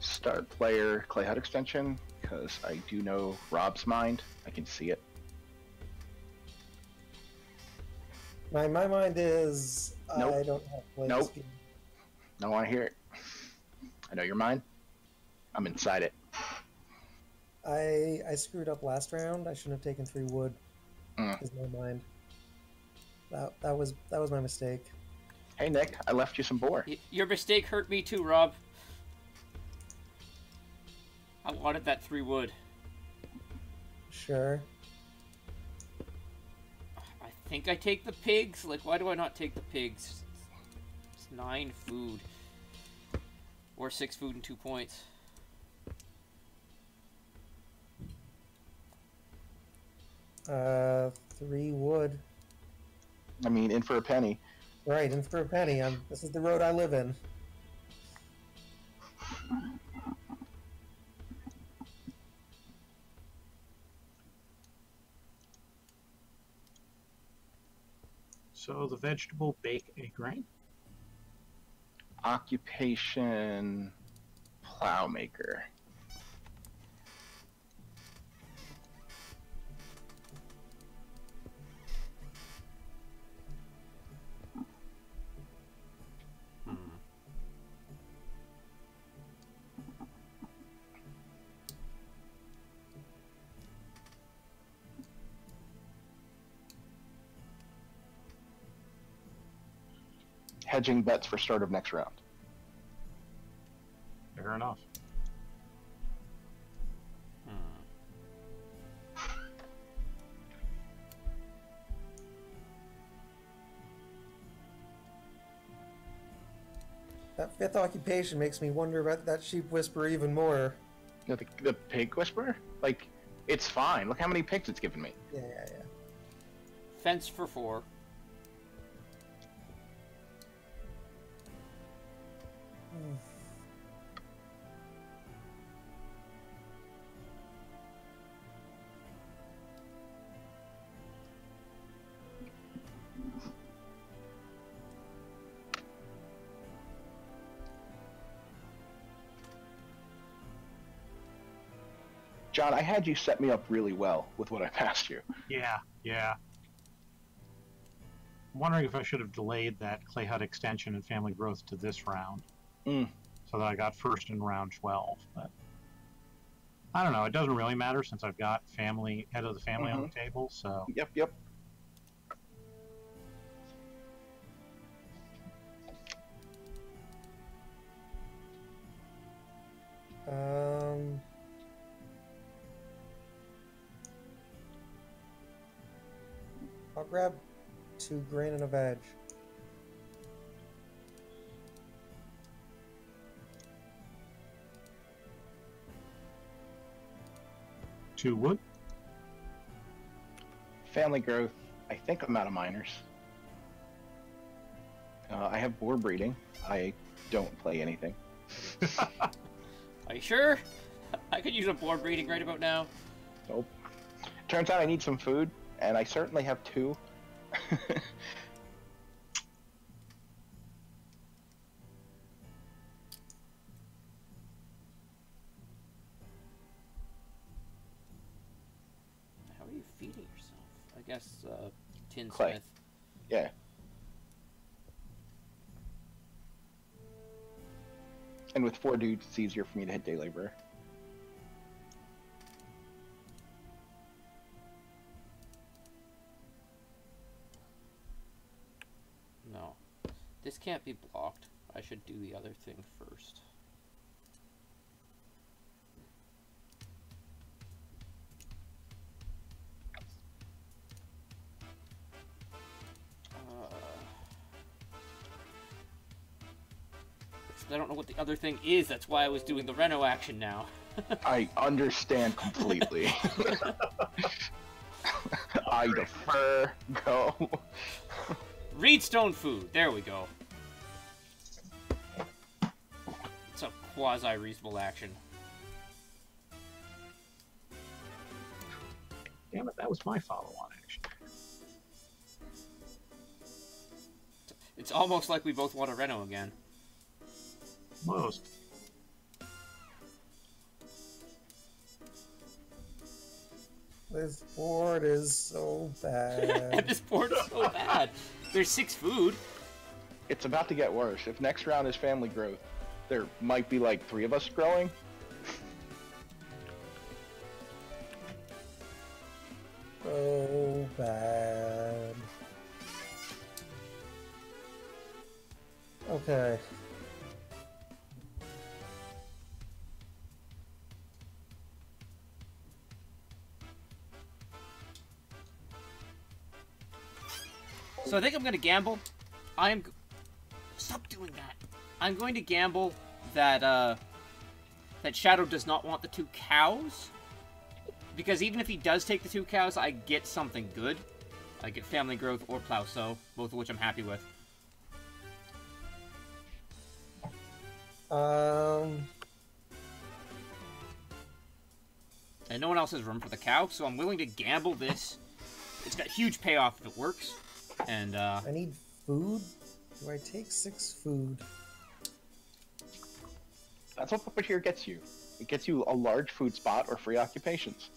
Start player Clay Hut extension, because I do know Robb's mind. I can see it. My my mind is I Nope. don't have play Nope. this game. Don't want to hear it. I know your mind. I'm inside it. I I screwed up last round. I shouldn't have taken three wood. Mm. Is my mind. That that was that was my mistake. Hey Nick, I left you some boar. Y- your mistake hurt me too, Robb. I wanted that three wood. Sure. I think I take the pigs. Like, why do I not take the pigs? It's nine food. Or six food and two points. Uh, three wood. I mean, in for a penny. Right, in for a penny. I'm, this is the road I live in. So the vegetable bake a grain. Occupation plowmaker. Hmm. Hedging bets for start of next round. Fair enough. Hmm. That fifth occupation makes me wonder about that sheep whisperer even more. You know, the, the pig whisperer? Like, it's fine. Look how many pigs it's given me. Yeah, yeah, yeah. Fence for four. John, I had you set me up really well with what I passed you. Yeah, yeah. I'm wondering if I should have delayed that clay hut extension and family growth to this round. Mm. So that I got first in round 12. But I don't know. It doesn't really matter since I've got family, head of the family on the table. So Yep, yep. Grab two grain and a veg. two wood. Family growth. I think I'm out of minors. Uh, I have boar breeding. I don't play anything. Are you sure? I could use a boar breeding right about now. Nope. Turns out I need some food, and I certainly have two. How are you feeding yourself? I guess uh, tinsmith. Clay. yeah. And with four dudes, it's easier for me to hit day labor. Can't be blocked. I should do the other thing first. Uh, I don't know what the other thing is. That's why I was doing the Reno action now. I understand completely. I defer. Go. Reed stone food. There we go. It's a quasi reasonable action. Damn it, that was my follow-on action. It's almost like we both want a Reno again. Most. This board is so bad. this board is so bad. There's six food. It's about to get worse. If next round is family growth, there might be like three of us growing. so bad. Okay. So I think I'm gonna gamble. I'm. Stop doing that. I'm going to gamble that uh, that Sceadeau does not want the two cows, because even if he does take the two cows, I get something good. I get family growth or plow sow, both of which I'm happy with. Um. And no one else has room for the cow, so I'm willing to gamble this. It's got huge payoff if it works. And uh, I need food. Do I take six food? That's what Puppeteer gets you. It gets you a large food spot or free occupations.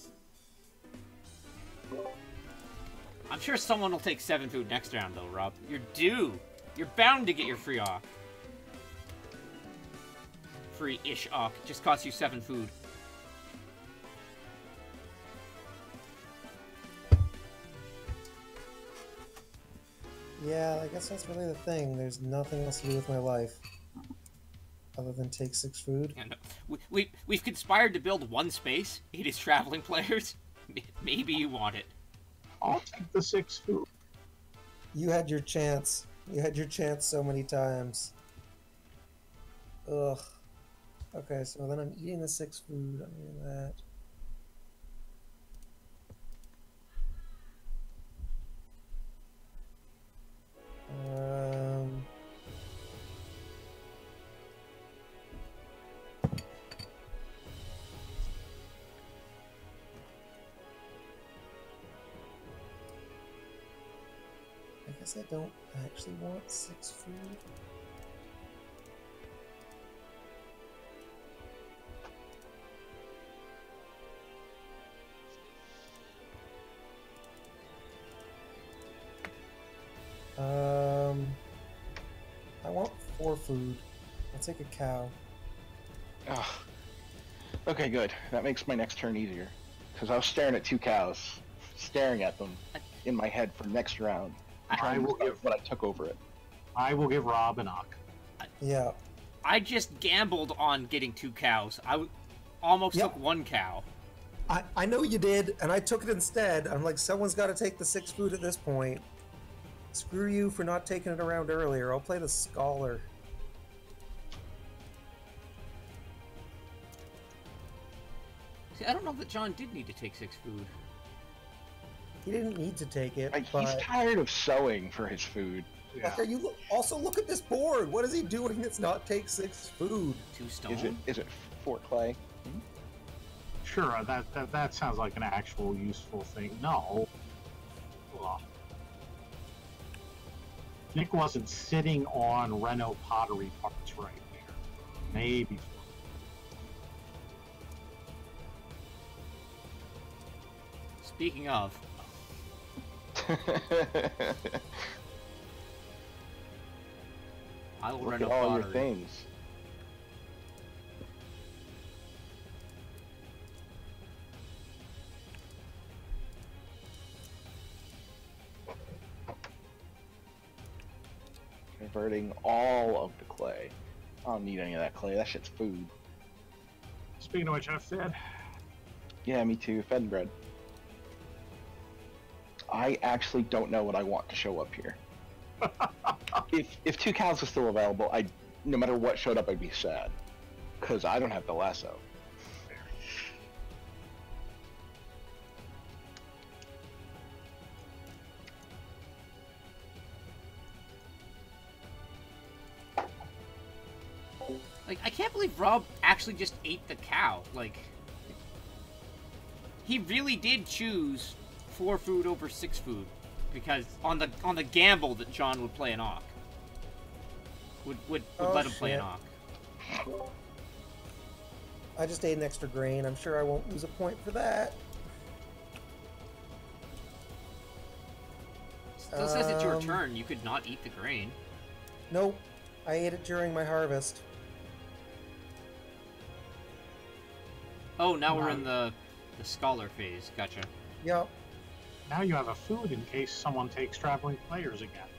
I'm sure someone will take seven food next round, though, Robb. You're due. You're bound to get your free off. Free-ish off. Just costs you seven food. Yeah, I guess that's really the thing. There's nothing else to do with my life other than take six food. And uh, we, we, we've conspired to build one space. It is traveling players. Maybe you want it. I'll take the six food. You had your chance. You had your chance so many times. Ugh. Okay, so then I'm eating the six food. I'm eating that. Um. Don't actually want six food. Um, I want four food. I'll take a cow. Ugh. Okay, good. That makes my next turn easier. Because I was staring at two cows, staring at them in my head for next round. I will give what I took over it. I will give Robb an Ock. Yeah. I just gambled on getting two cows. I w- almost Yep. took one cow. I, I know you did, and I took it instead. I'm like, someone's got to take the six food at this point. Screw you for not taking it around earlier. I'll play the scholar. See, I don't know that John did need to take six food. He didn't need to take it, Like, he's tired of sowing for his food. Yeah. Okay, you look, also look at this board. What is he doing that's not take six food? Two stone. Is it is it Fort Clay? Hmm? Sure, uh, that, that that sounds like an actual useful thing. No. Ugh. Nick wasn't sitting on Reno pottery parts right here. Maybe. Speaking of, I will Look run at a all your things. Converting all of the clay. I don't need any of that clay. That shit's food. Speaking of which, I've fed. Yeah, me too. Fed and bread. I actually don't know what I want to show up here. if if two cows was still available, I no matter what showed up, I'd be sad because I don't have the lasso. Like, I can't believe Robb actually just ate the cow. Like, he really did choose four food over six food because on the on the gamble that John would play an Ock. Would would, would Oh, let him play an shit. Ock. I just ate an extra grain. I'm sure I won't lose a point for that. Still says it's your Um, turn. You could not eat the grain. Nope. I ate it during my harvest. Oh, now we're in the the scholar phase. Gotcha. Yep. Now you have a food in case someone takes traveling players again.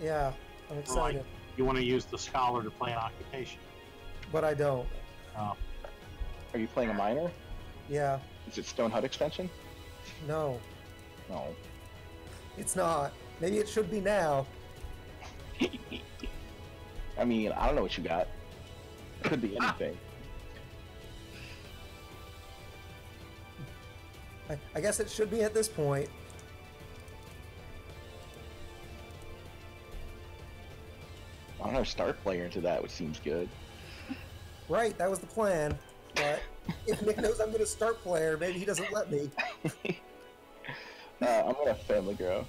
Yeah. I'm excited. You want to use the scholar to play an occupation. But I don't. Uh, Are you playing a miner? Yeah. Is it Stone Hut extension? No. No. It's not. Maybe it should be now. I mean, I don't know what you got. Could be anything. I, I guess it should be at this point. Don't know. Start player into that, which seems good. Right, that was the plan. But if Nick knows I'm going to start player, maybe he doesn't let me. Uh, I'm gonna family grow.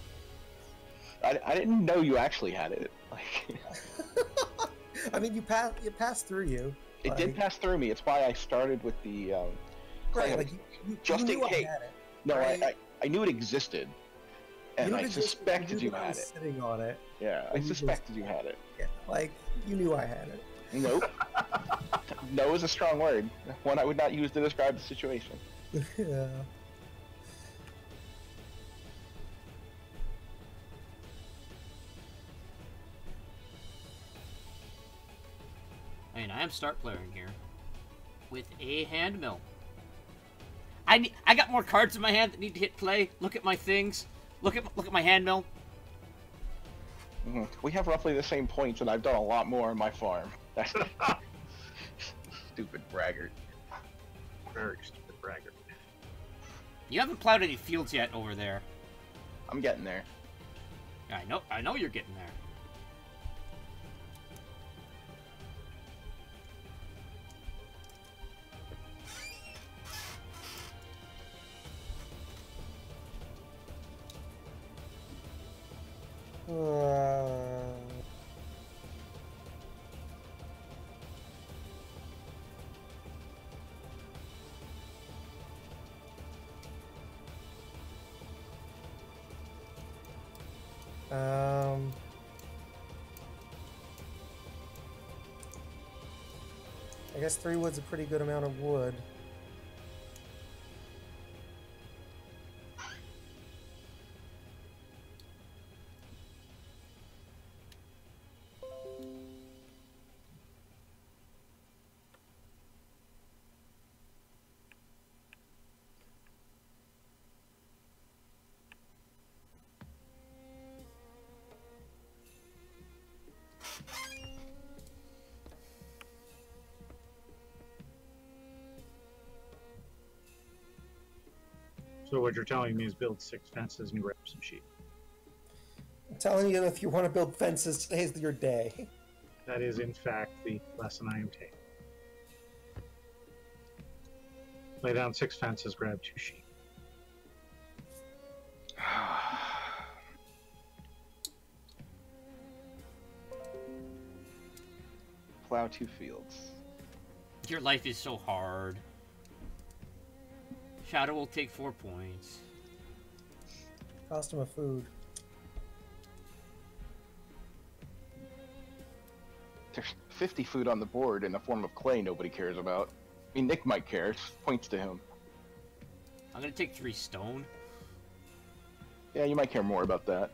I, I didn't know you actually had it. Like, I mean, you pass it passed through you. it did pass through me. It's why I started with the. Um, Right, like you, you, Just you in case. I had it. no, right. I, I I knew it existed, and I knew it existed, suspected you had it. Sitting on it. Yeah, I you just- suspected you had it. Yeah, like you knew I had it. Nope. no is a strong word. One I would not use to describe the situation. yeah. I mean, I am start playing here with a hand mill. I ne- I got more cards in my hand that need to hit play. Look at my things. Look at look at my hand mill. Mhm. We have roughly the same points, and I've done a lot more on my farm. That's stupid braggart. very stupid braggart. You haven't plowed any fields yet over there. I'm getting there. I know I know you're getting there. Uh, um. I guess three wood's a pretty good amount of wood. So what you're telling me is build six fences and grab some sheep. I'm telling you, if you want to build fences, today's your day. That is, in fact, the lesson I am taking. Lay down six fences, grab two sheep. Plow two fields. Your life is so hard. Sceadeau will take four points. Cost him a food. There's 50 food on the board in the form of clay nobody cares about. I mean, Nick might care. Points to him. I'm gonna take three stone. Yeah, you might care more about that.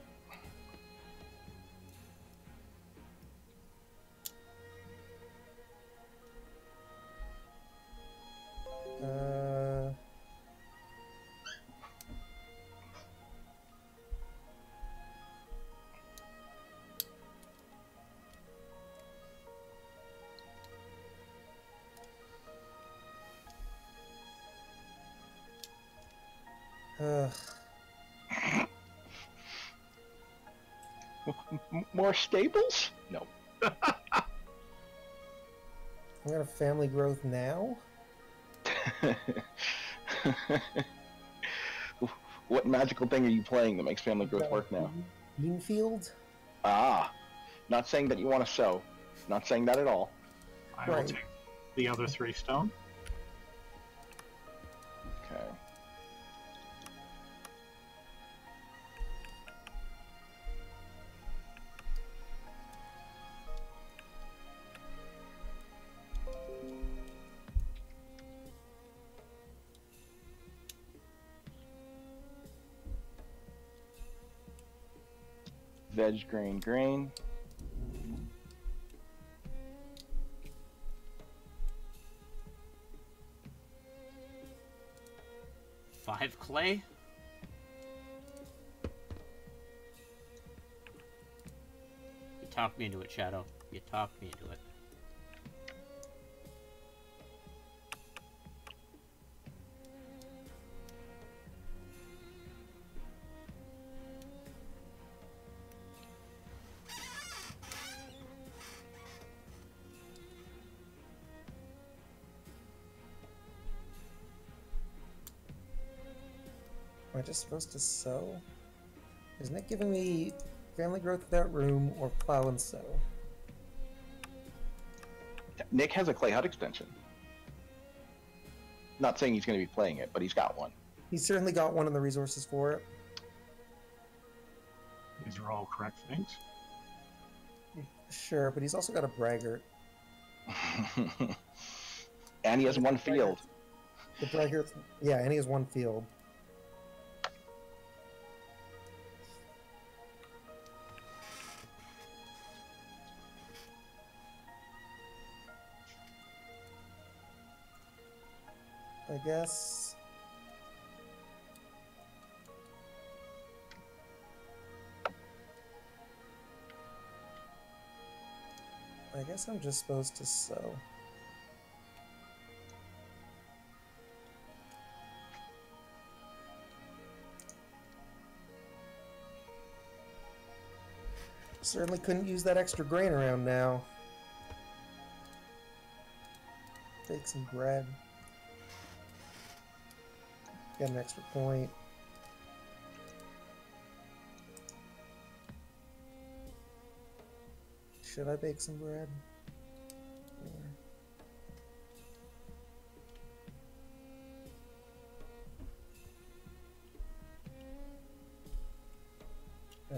More stables? No. I'm gonna family growth now. what magical thing are you playing that makes family growth work now? Beanfield. Ah, not saying that you want to sow. Not saying that at all. I will take the other three stone. Veg, grain, grain. Five clay? You talked me into it, Sceadeau. You talked me into it. Supposed to sow? Isn't it giving me family growth without room or plow and sow? Nick has a clay hut extension. Not saying he's going to be playing it, but he's got one. He's certainly got one of the resources for it. These are all correct things. Sure, but he's also got a braggart. and he has one field. The braggart, yeah, and he has one field. Guess. I guess I'm just supposed to sow. Certainly couldn't use that extra grain around now. Take some bread. Get an extra point. Should I bake some bread? Uh,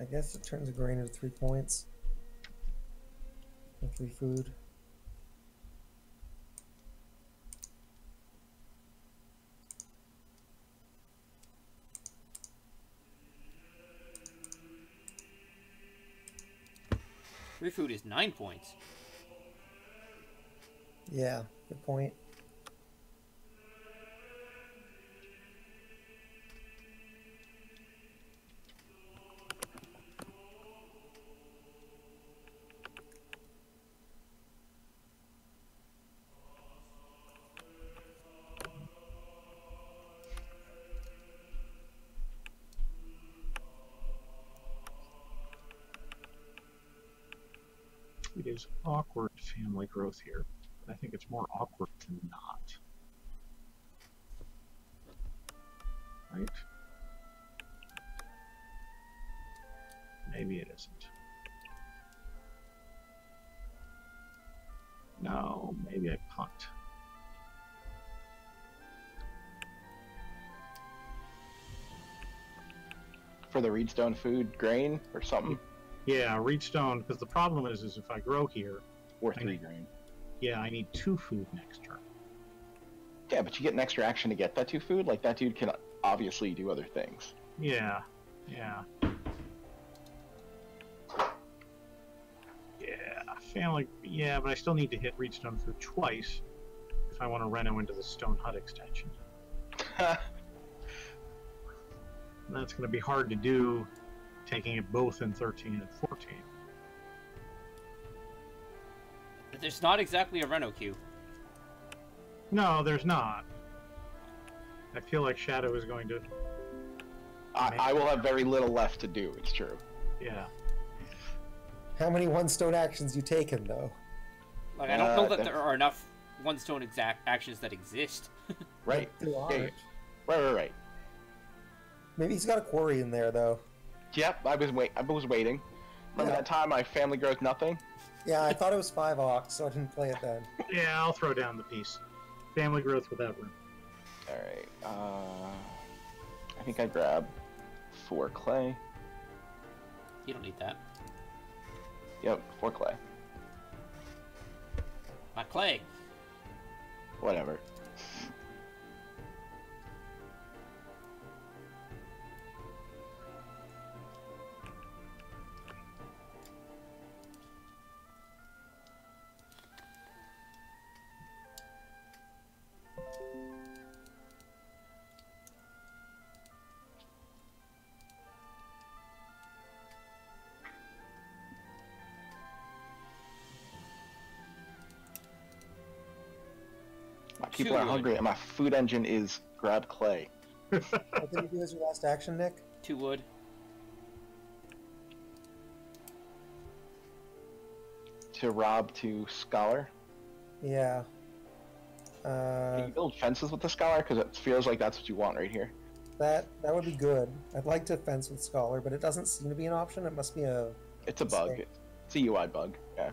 I guess it turns a grain into three points. Three food. Free food is nine points. Yeah, good point. Awkward family growth here. I think it's more awkward than not. Right? Maybe it isn't. No, maybe I punt. For the reedstone food, grain, or something. Yeah, reed stone, because the problem is, is if I grow here, Or three need- grain. yeah, I need two food next turn. Yeah, but you get an extra action to get that two food. Like, that dude can obviously do other things. Yeah, yeah. Yeah, family. Yeah, but I still need to hit reed stone food twice if I want to reno into the stone hut extension. That's going to be hard to do, taking it both in 13 and 14. The There's not exactly a Reno queue. No, there's not. I feel like Sceadeau is going to. I, I will have very little left to do. It's true. Yeah. How many one stone actions you taken though? Like I don't know Uh, that that- there are enough one stone exact actions that exist. Right. There aren't. yeah. Right. Right. Right. Maybe he's got a quarry in there though. Yep. I was wait. I was waiting. Remember Yeah. that time my family grows nothing? Yeah, I thought it was five ox, so I didn't play it then. Yeah, I'll throw down the piece. Family growth without room. All right. Uh, I think I grab four clay. you don't need that. Yep, four clay. My clay. Whatever. People are hungry, and my food engine is grab clay. What did you do as your last action, Nick? Two wood. To rob to scholar. Yeah. Uh, Can Uh, you build fences with the scholar? Because it feels like that's what you want right here. that that would be good. I'd like to fence with scholar, but it doesn't seem to be an option. It must be a. It's a bug. It's a UI bug. Yeah.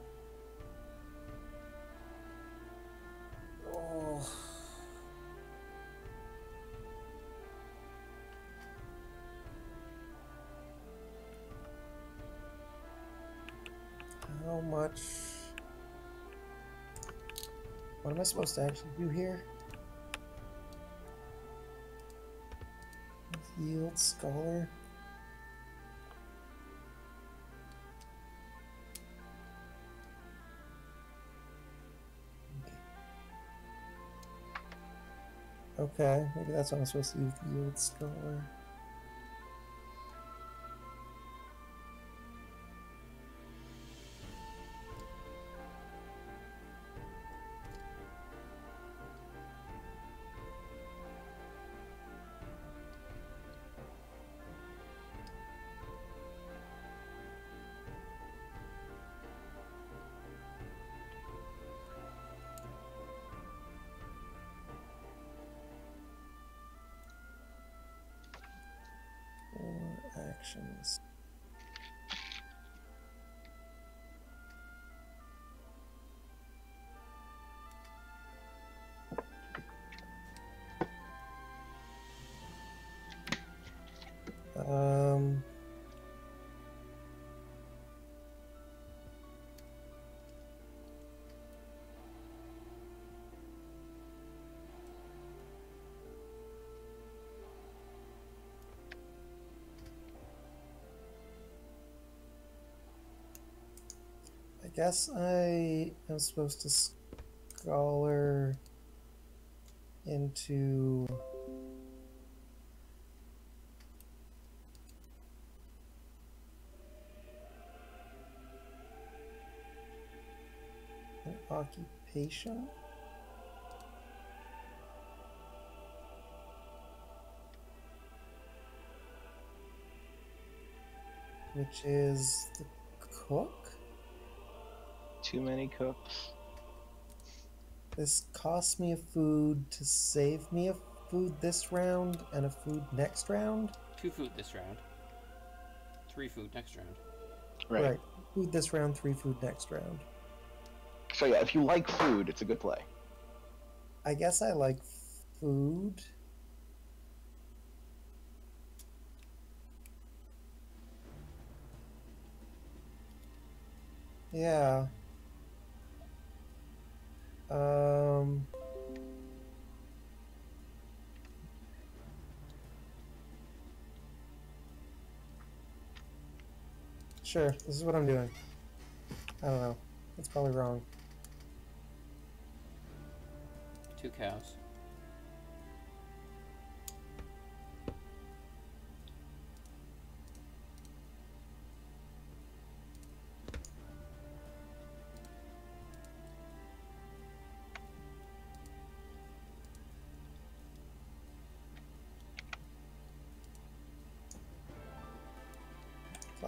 Supposed to actually do here? Yield scholar. Okay, maybe that's what I'm supposed to use yield scholar. Guess I am supposed to scholar into occupation. Which is the cook? Too many cooks. This costs me a food to save me a food this round and a food next round. Two food this round. Three food next round. Right. Food this round, three food next round. So yeah, if you like food, it's a good play. I guess I like food. Yeah. Um. Sure, this is what I'm doing. I don't know. It's probably wrong. Two cows.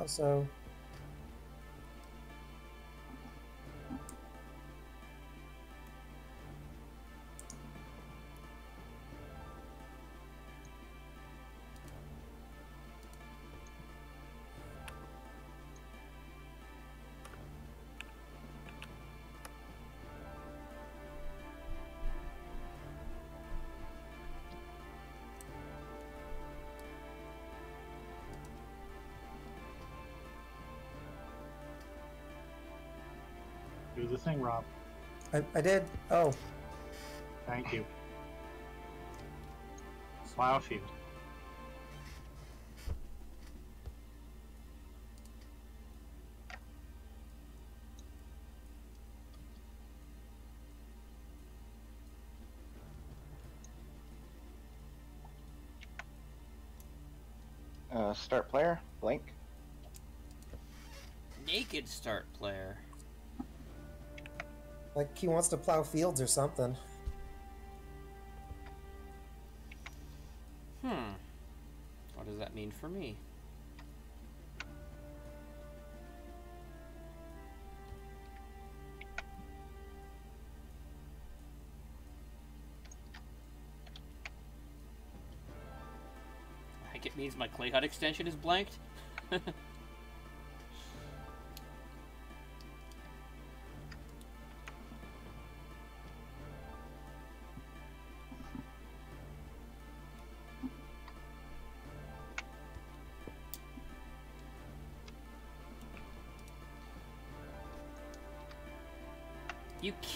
Also, the thing, Robb. I, I did. Oh, Thank you. Slough field. Uh, start player, blank. Naked start player. Like he wants to plow fields or something. Hmm. What does that mean for me? I think it means my clay hut extension is blanked.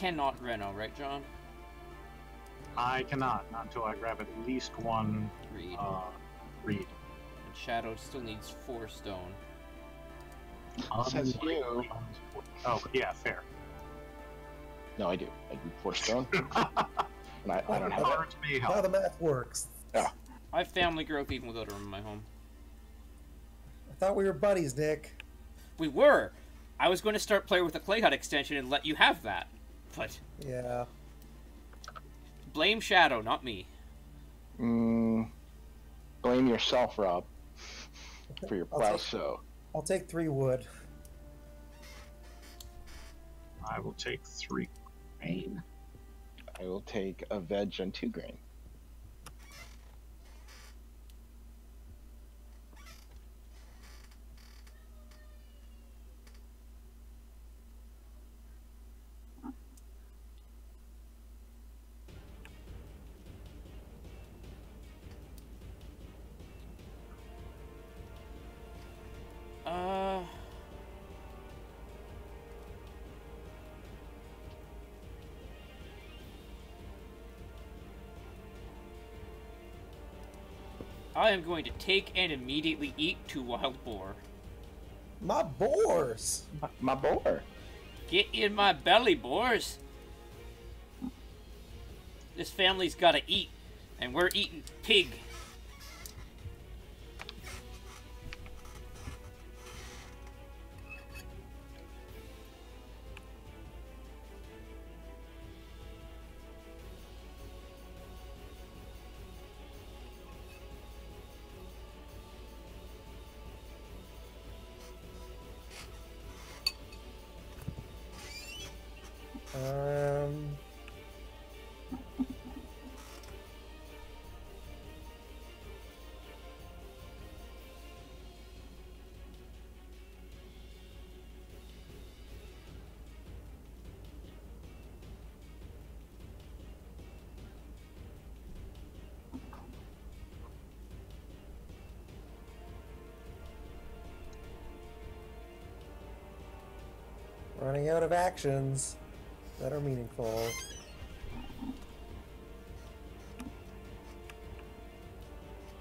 cannot Reno, right, John? I cannot, not until I grab at least one Reed. uh, reed. and Sceadeau still needs four stone. Says you. Oh, yeah, fair. No, I do. I do four stone. and I, I don't have that. Cards How the math works. I have family growth even without a room in my home. I thought we were buddies, Nick. We were. I was going to start playing with a clay hut extension and let you have that, but Yeah. blame Sceadeau, not me. Mm, blame yourself, Robb, for your plow take- so. I'll take three wood. I will take three grain. I will take a veg and two grain. I am going to take and immediately eat two wild boar. My boars. My, my boar. Get in my belly, boars. This family's gotta eat, and we're eating pig. Running out of actions that are meaningful.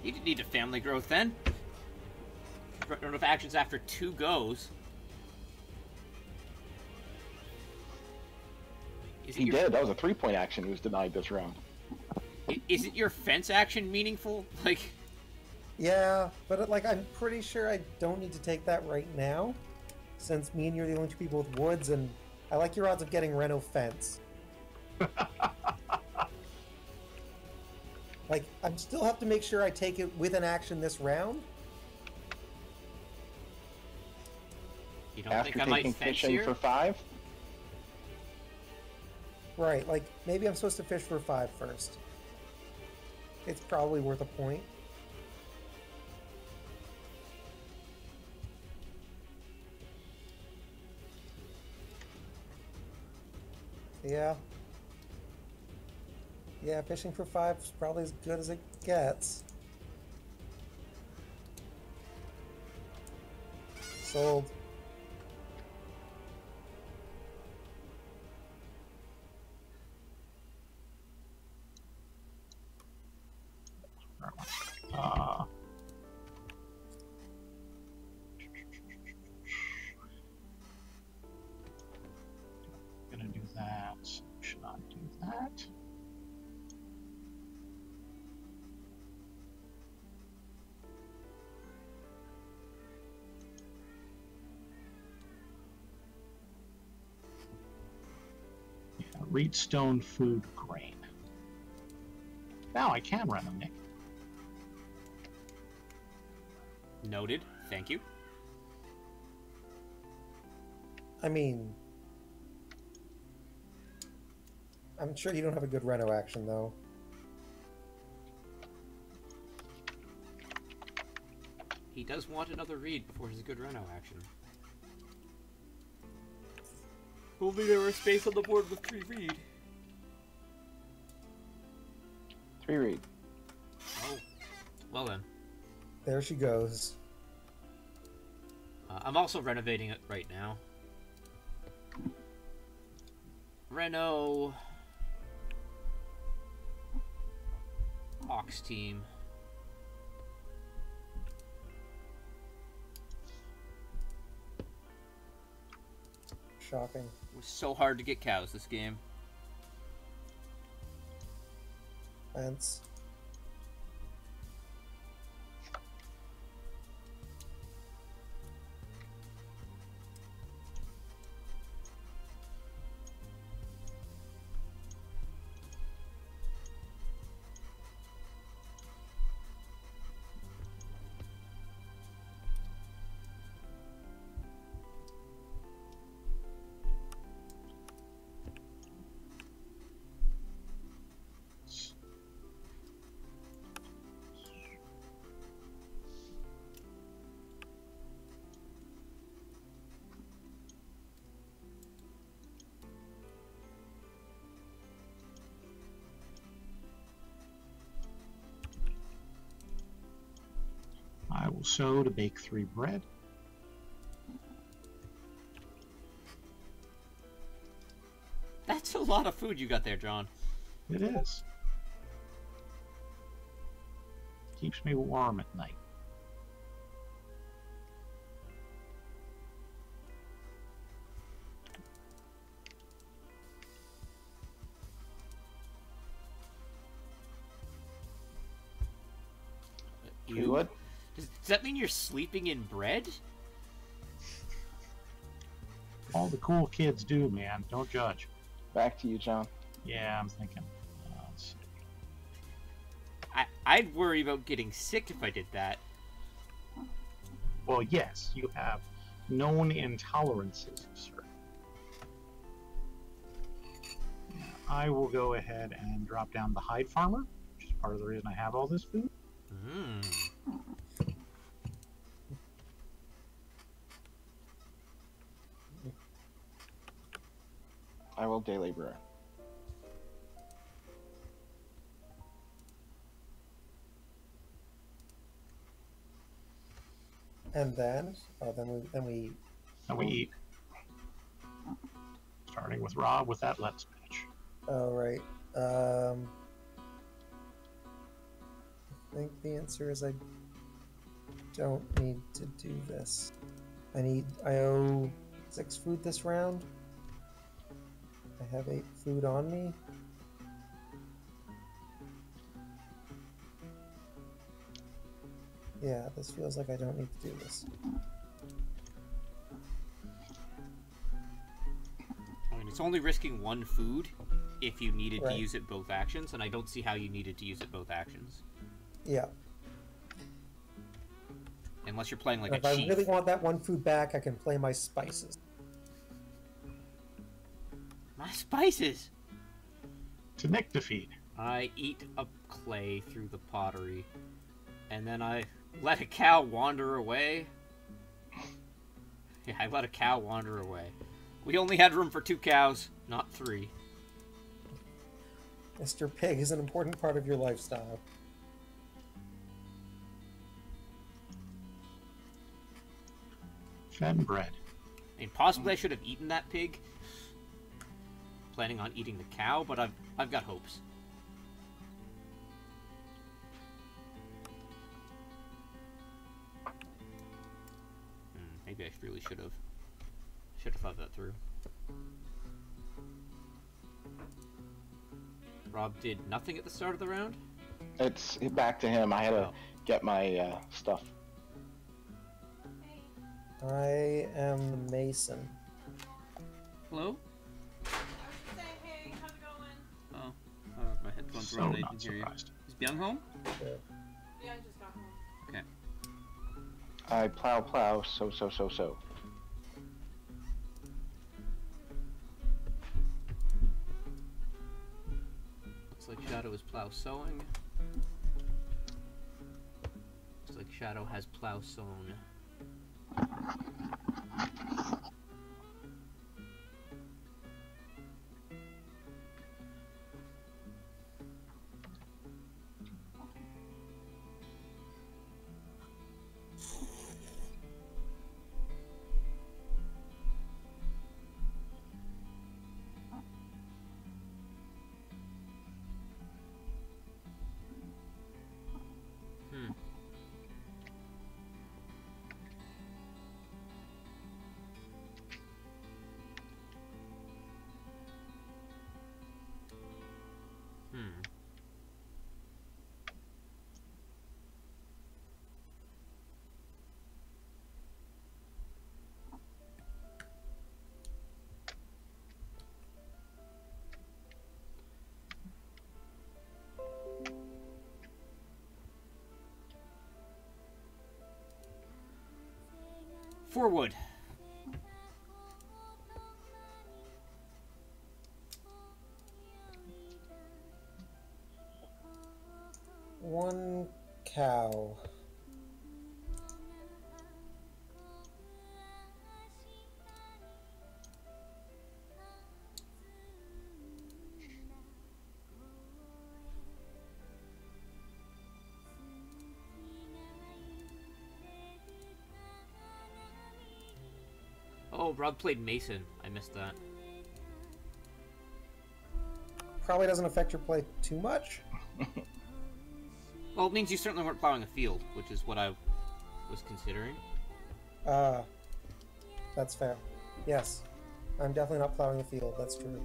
You didn't need a family growth then. Run of actions after two goes. Is He your, did. That was a three point action. He was denied this round. Isn't your fence action meaningful? Like, Yeah, but like I'm pretty sure I don't need to take that right now, since me and you're the only two people with woods, and I like your odds of getting Reno fence. like I still have to make sure I take it with an action this round. You don't After think I might taking fence fishing here? for five? Right, like maybe I'm supposed to fish for five first. It's probably worth a point. Yeah. Yeah, fishing for five is probably as good as it gets. Sold. Yeah, reed stone food grain. Now I can run them, Nick. Noted. Thank you. I mean, I'm sure you don't have a good reno action though. He does want another reed before his good Reno action. Only there was space on the board with three reed. Three reed. Oh. Well then. There she goes. Uh, I'm also renovating it right now. Reno. Ox team. Shocking. It was so hard to get cows this game. Fence. Will sow to bake three bread. That's a lot of food you got there, John. It is. Keeps me warm at night. That mean you're sleeping in bread? All the cool kids do, man. Don't judge. Back to you, John. Yeah, I'm thinking. Uh, let's see. I, I'd worry about getting sick if I did that. Well, yes, you have known intolerances, sir. I will go ahead and drop down the hide farmer, which is part of the reason I have all this food. Mm. Day laborer. And then, oh, then we then we And we eat. Starting with Robb with that lettuce patch. Oh, right. Um, I think the answer is I don't need to do this. I need. I owe six food this round. I have eight food on me. Yeah, this feels like I don't need to do this. I mean, it's only risking one food if you needed to use it both actions, and I don't see how you needed to use it both actions. Yeah, Unless you're playing like And a if I really want that one food back, I can play my spices. My spices! To Nick defeat. I eat a clay through the pottery, and then I let a cow wander away. Yeah, I let a cow wander away. We only had room for two cows, not three. Mr. Pig is an important part of your lifestyle. Fed and bread. I mean, possibly I should have eaten that pig. Planning on eating the cow, but I've I've got hopes. Hmm, maybe I really should have should have thought that through. Robb did nothing at the start of the round. It's back to him. I had to Oh. get my uh, stuff. I am the Mason. Hello. My headphones So were on. I not didn't hear you. surprised. Is Byung home? Yeah, I just got home. I plow, plow, so, so, so, so. Looks like Sceadeau is plow sowing. Looks like Sceadeau has plow sown. Forward. One Oh, Robb played Mason. I missed that. Probably doesn't affect your play too much. Well, it means you certainly weren't plowing a field, which is what I was considering. Uh, that's fair. Yes, I'm definitely not plowing a field. That's true.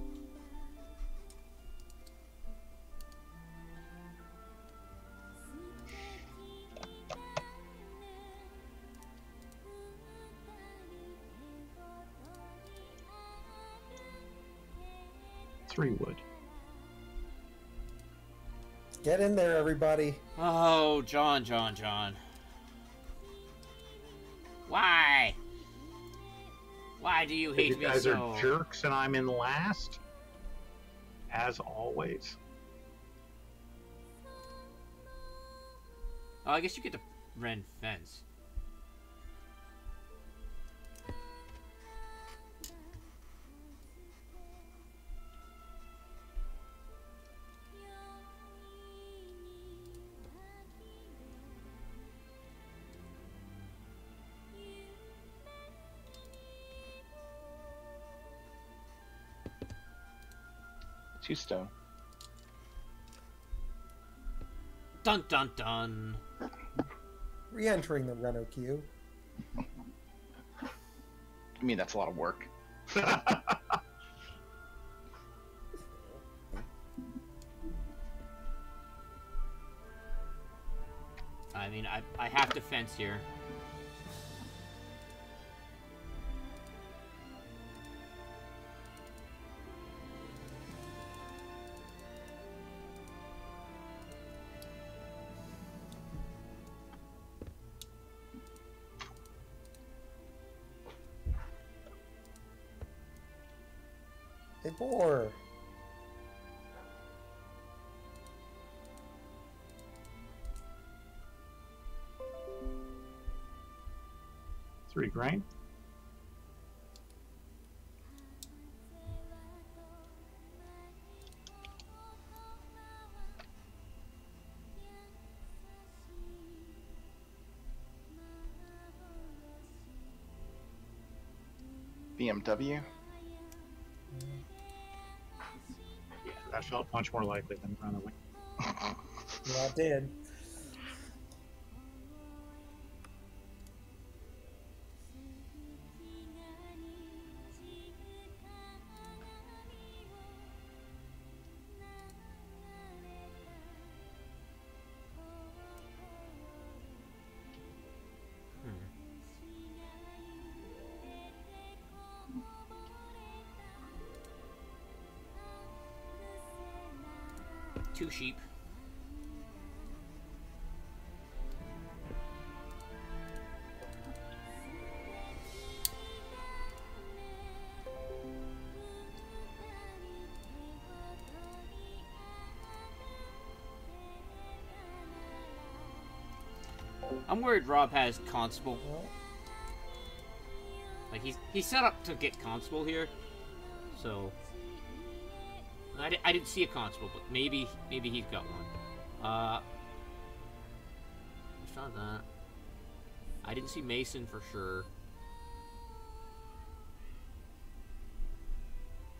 Three wood. Get in there, everybody. Oh, John, John, John. Why? Why do you hate you me guys are jerks and I'm in last. As always. Oh, I guess you get to rend fence. Two stone. Dun dun dun. Re-entering the Renault queue. I mean, that's a lot of work. I mean, I, I have to fence here. Hey, boar. Three grain. BMW. That felt much more likely than runaway. Yeah, I did. Two sheep. I'm worried Robb has constable. Like he's he's set up to get constable here, so I, di- I didn't see a constable, but maybe maybe he's got one. Uh, that. I didn't see Mason for sure.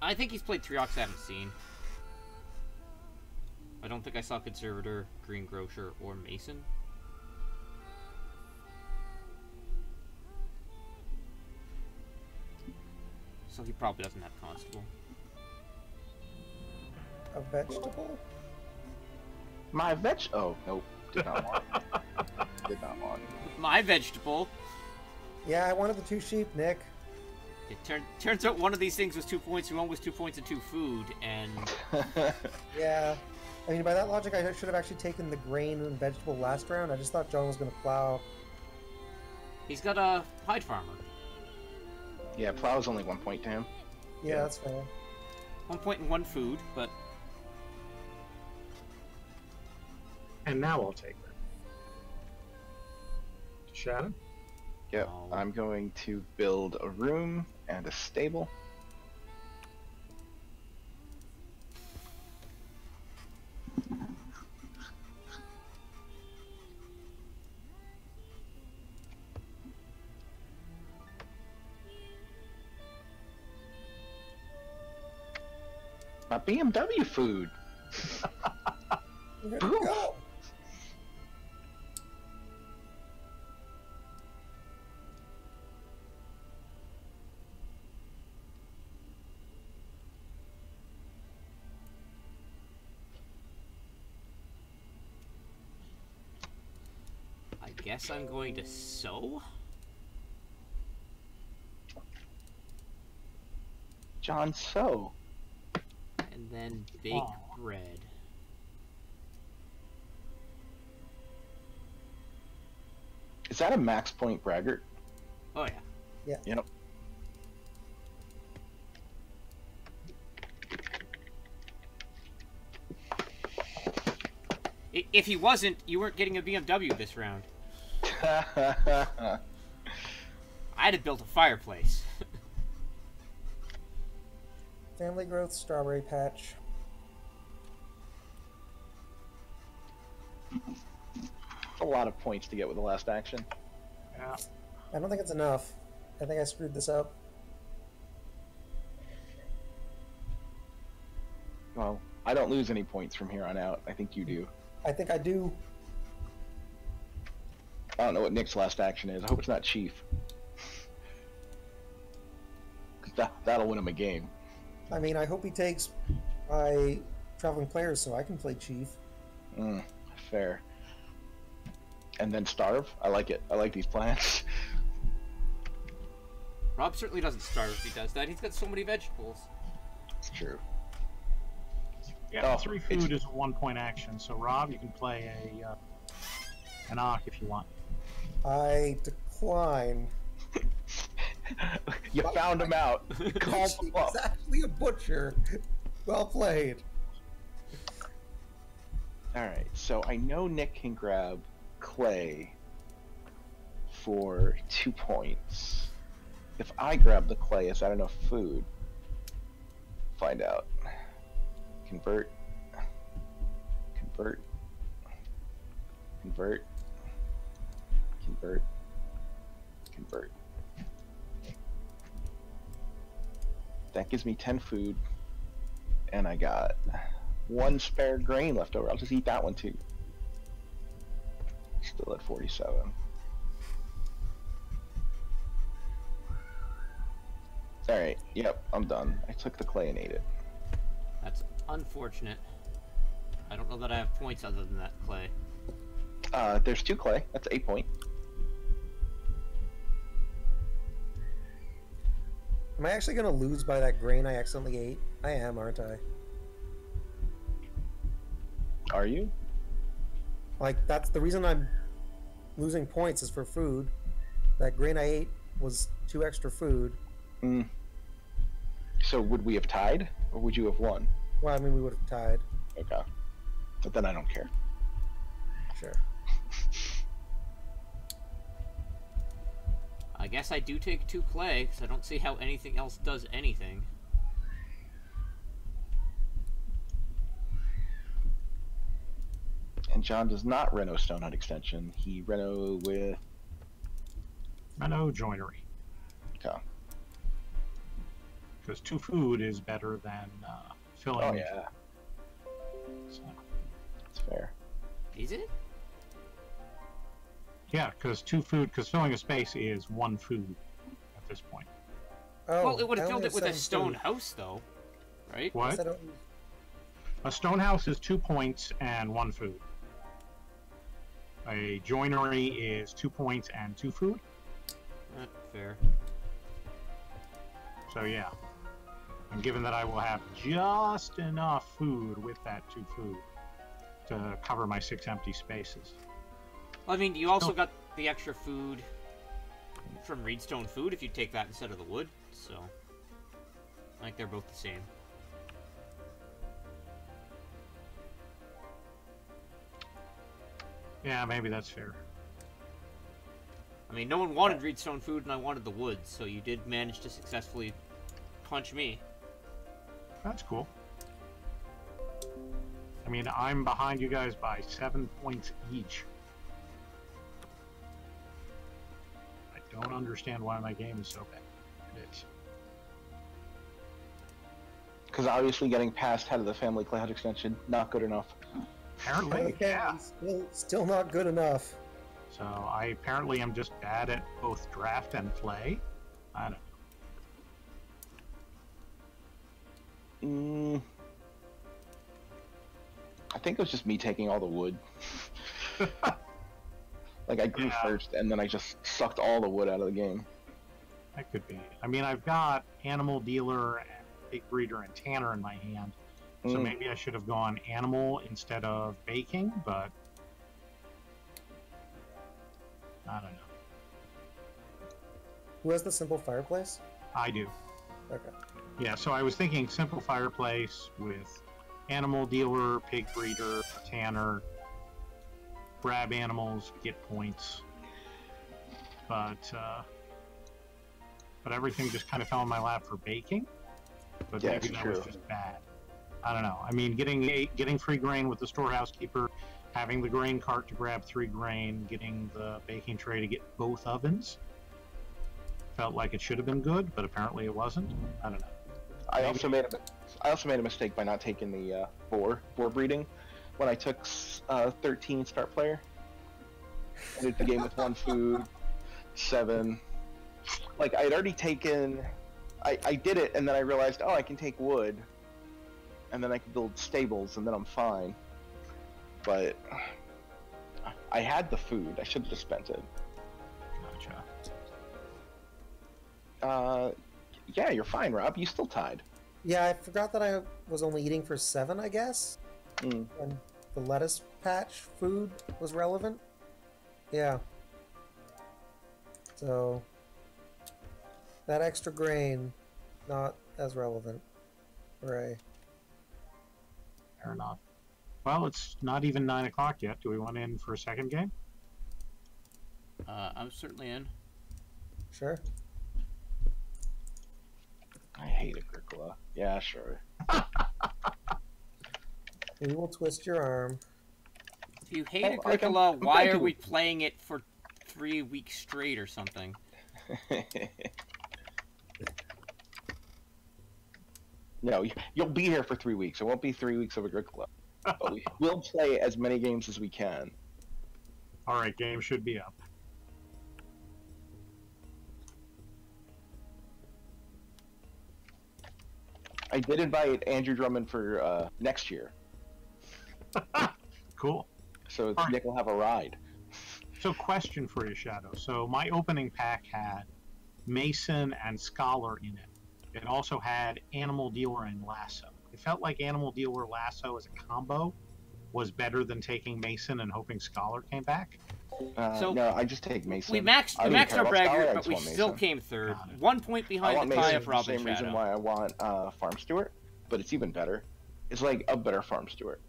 I think he's played Triox I haven't seen. I don't think I saw Conservator, Green Grocer, or Mason. So he probably doesn't have Constable. A vegetable? My veg. Oh nope, did not want. did not want. My vegetable. Yeah, I wanted the two sheep, Nick. It turn, turns out one of these things was two points, and one was two points and two food, and Yeah. I mean, by that logic, I should have actually taken the grain and vegetable last round. I just thought John was going to plow. he's got a hide farmer. yeah, plow's only one point to him. Yeah, Yeah. that's fair. One point and one food, but And now I'll take that. Sceadeau? Yep, Oh. I'm going to build a room and a stable. My BMW food. We're guess I'm going to sow. John Sow. and then bake Aw. bread. Is that a max point braggart? Oh yeah. Yeah. Yep. I- If he wasn't, you weren't getting a BMW this round. I'd have built a fireplace. Family growth, strawberry patch. a lot of points to get with the last action. Yeah. I don't think it's enough. I think I screwed this up. Well, I don't lose any points from here on out. I think you do. I think I do. I don't know what Nick's last action is. I hope it's not Chief. That, that'll win him a game. I mean, I hope he takes my traveling players so I can play chief. Mm, fair. And then starve. I like it. I like these plans. Robb certainly doesn't starve if he does that. He's got so many vegetables. it's true. Yeah, Oh, three it's- food is a one point action. So, Robb, you can play a uh, an Ock if you want. I decline. you found him out. You called He him up. actually a butcher. Well played. Alright, so I know Nick can grab clay for two points. If I grab the clay, is that enough food? Find out. Convert. Convert. Convert. Convert. Convert. That gives me 10 food. And I got one spare grain left over. I'll just eat that one too. Still at 47. Alright, yep, I'm done. I took the clay and ate it. That's unfortunate. I don't know that I have points other than that clay. Uh, there's two clay. That's eight point. Am I actually gonna lose by that grain I accidentally ate? I am, aren't I? Are you? Like that's the reason I'm losing points is for food. That grain I ate was two extra food. Mm. So would we have tied, or would you have won? Well, I mean we would have tied. Okay. But then I don't care. Sure. I guess I do take two clay, because I don't see how anything else does anything. And John does not reno Stonehead extension. He reno with Reno joinery. Okay. Because two food is better than uh, filling. Oh yeah, So, that's fair. Is it? Yeah, because two food, because filling a space is one food at this point. Oh, well, it would have filled it with a stone food. house, though. Right? What? Yes, A stone house is two points and one food. A joinery is two points and two food. Uh, fair. So yeah. And given that I will have just enough food with that two food to cover my six empty spaces. Well, I mean, you also No. got the extra food from Reedstone Food if you take that instead of the wood, so. I think they're both the same. Yeah, maybe that's fair. I mean, no one wanted Reedstone Food and I wanted the wood, so you did manage to successfully punch me. That's cool. I mean, I'm behind you guys by seven points each. Don't understand why my game is so bad. It is. Because obviously getting past head of the family cloud extension not good enough. Apparently, Okay, yeah. still, still not good enough. So I apparently am just bad at both draft and play. I don't. Mm, I think it was just me taking all the wood. like I grew Yeah. first, and then I just sucked all the wood out of the game. That could be. I mean, I've got animal dealer and pig breeder and tanner in my hand, so Mm. maybe I should have gone animal instead of baking. But I don't know. Who has the simple fireplace? I do. Okay. Yeah. So I was thinking simple fireplace with animal dealer, pig breeder, tanner, grab animals, get points. But uh, but everything just kind of fell in my lap for baking. But Yeah, maybe that was just bad. I don't know. I mean, getting a, getting free grain with the storehouse keeper, having the grain cart to grab three grain, getting the baking tray to get both ovens. Felt like it should have been good, but apparently it wasn't. I don't know. I Maybe- also made a, I also made a mistake by not taking the uh, boar boar breeding when I took uh, 13 start player. I did the game with one food, seven. Like I had already taken, I, I did it and then I realized oh I can take wood, and then I can build stables and then I'm fine. But I had the food. I should have just spent it. Gotcha. Uh, yeah, you're fine, Robb. You still tied. Yeah, I forgot that I was only eating for seven, I guess. Mm. And the lettuce patch food was relevant. Yeah. So. That extra grain, not as relevant. Hooray. Fair enough. Well, it's not even nine o'clock yet. Do we want in for a second game? Uh, I'm certainly in. Sure. I hate Agricola. Yeah, sure. We will twist your arm. If you hate Oh, Agricola, I'm why are we playing it for three weeks straight or something? no, you- you'll be here for three weeks. It won't be three weeks of Agricola. But we will play as many games as we can. All right, game should be up. I did invite Andrew Drummond for uh, next year, Cool. so Alright. Nick will have a ride. So, question for you, Sceadeau. So, my opening pack had Mason and Scholar in it. It also had Animal Dealer and Lasso. It felt like Animal Dealer Lasso as a combo was better than taking Mason and hoping Scholar came back. Uh, So, no, I just take Mason. We maxed, I we maxed our about braggart, Scholar, I but we still Mason. came third. One point I behind want the Mason tie for of the Robin same Sceadeau. reason why I want uh, Farm Stewart, but it's even better. It's like a better Farm Stewart.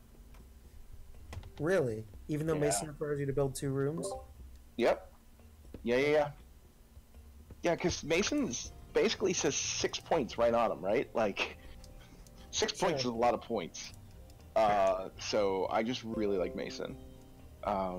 Really? Even though Yeah. Mason requires you to build two rooms? Yep. Yeah, yeah, yeah. Yeah, because Mason's basically says six points right on him, right? Like, six Sure. points is a lot of points. Uh, so I just really like Mason. Um,